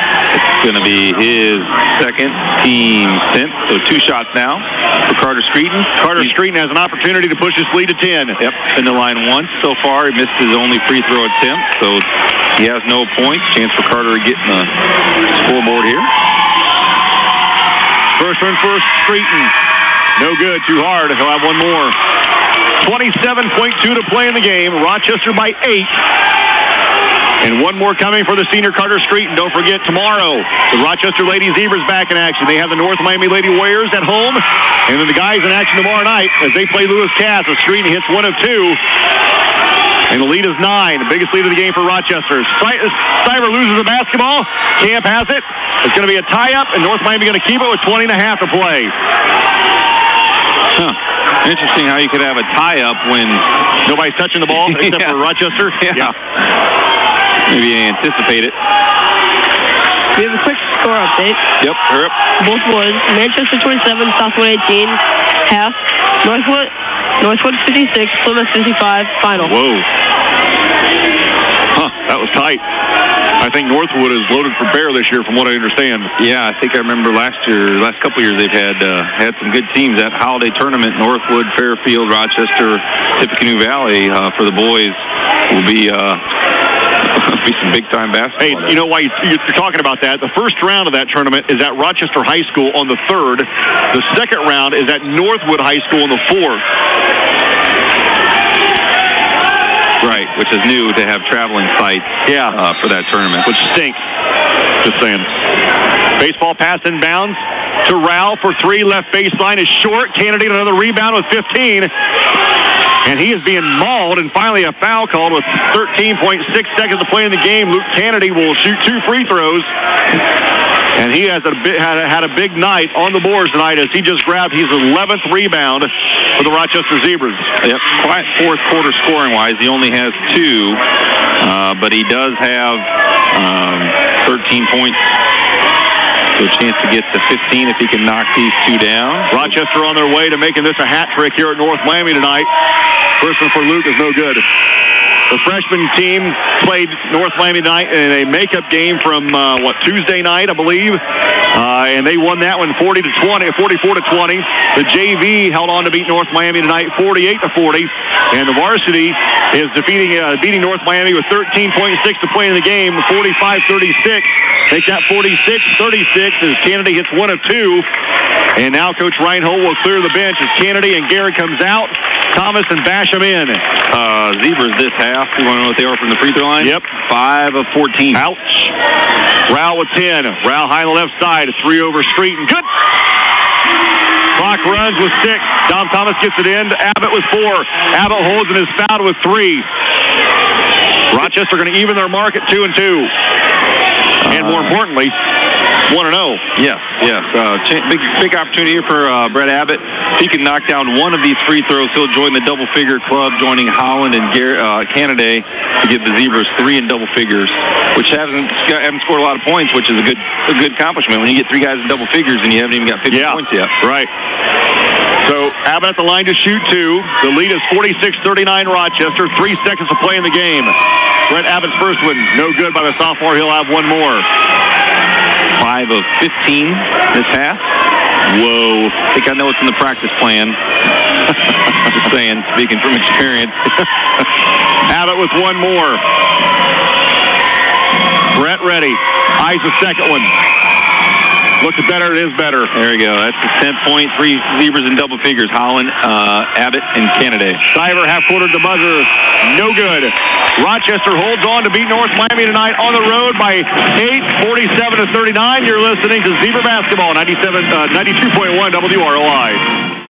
It's going to be his second team stint. So two shots now for Carter Streeton. Carter Streeton has an opportunity to push his lead to 10. Yep, in the line once so far. He missed his only free throw attempt, so he has no points. Chance for Carter to get in the scoreboard here. First one for Streeton. No good, too hard. He'll have one more. 27.2 to play in the game. Rochester by eight. And one more coming for the senior Carter Street. And don't forget, tomorrow, the Rochester Lady Zebras back in action. They have the North Miami Lady Warriors at home. And then the guys in action tomorrow night as they play Lewis Cass. The Street hits one of two. And the lead is nine. The biggest lead of the game for Rochester. Uh, Stiver loses the basketball. Camp has it. It's going to be a tie-up, and North Miami going to keep it with 20 and a half to play. Huh. Interesting how you could have a tie-up when nobody's touching the ball except Yeah. for Rochester. Yeah. Maybe anticipate it. We have a quick score update. Yep, hurry up. Both was Manchester 27, Southwood 18, half. Northwood, Northwood 56, Plymouth 55, final. Whoa. Huh, that was tight. I think Northwood is loaded for bear this year, from what I understand. Yeah, I think I remember last year, last couple years, they've had uh, had some good teams. That holiday tournament, Northwood, Fairfield, Rochester, Tippecanoe Valley uh, for the boys will be uh, be some big time basketball. Hey, you know why you- you're talking about that? The first round of that tournament is at Rochester High School on the third. The second round is at Northwood High School on the fourth. Right, which is new to have traveling sites. Yeah, uh, for that tournament, which stinks. Just saying. Baseball pass inbounds to Rao for three. Left baseline is short. Kennedy another rebound with 15. And he is being mauled, and finally a foul called with 13.6 seconds to play in the game. Luke Kennedy will shoot two free throws. And he has a bit, had, a, had a big night on the boards tonight as he just grabbed his 11th rebound for the Rochester Zebras. Yep, quiet fourth quarter scoring wise. He only has two, uh, but he does have um, 13 points So a chance to get to 15 if he can knock these two down. Rochester on their way to making this a hat trick here at North Miami tonight. First one for Luke is no good. The freshman team played North Miami tonight in a makeup game from uh, what Tuesday night, I believe, uh, and they won that one 40 to 20, 44 to 20. The JV held on to beat North Miami tonight 48 to 40, and the varsity is defeating uh, beating North Miami with 13.6 to play in the game, 45-36. Take that 46-36 as Kennedy hits one of two. And now Coach Reinhold will clear the bench as Kennedy and Garrick comes out. Thomas and Basham in. Uh, Zebras this half. You want to know what they are from the free throw line? Yep. 5 of 14. Ouch. Rao with 10. Rao high on the left side. Three over Street and good. Clock runs with six. Dom Thomas gets it in. Abbott with four. Abbott holds and is fouled with three. Rochester going to even their mark at two and two. And more importantly, one and zero. Yes, yes. Uh, ch- big, big opportunity here for uh, Brett Abbott. If he can knock down one of these free throws, he'll join the double figure club, joining Holland and uh, Kennedy to give the Zebras three in double figures, which haven't haven't scored a lot of points, which is a good a good accomplishment when you get three guys in double figures and you haven't even got 50 Yeah. points yet. Right. So Abbott at the line to shoot two. The lead is 46-39 Rochester. Three seconds to play in the game. Brett Abbott's first one, no good by the sophomore. He'll have one more. Five of 15 this half. Whoa. I think I know what's in the practice plan. I'm just saying, speaking from experience. Abbott with one more. Brett ready. Eyes the second one. Looks better. It is better. There we go. That's the 10 point. Three Zebras in double figures. Holland, uh, Abbott, and Kennedy. Stiver half quarter to buzzer. No good. Rochester holds on to beat North Miami tonight on the road by 8, 47 to 39. You're listening to Zebra Basketball, 97, uh, 92.1 WROI.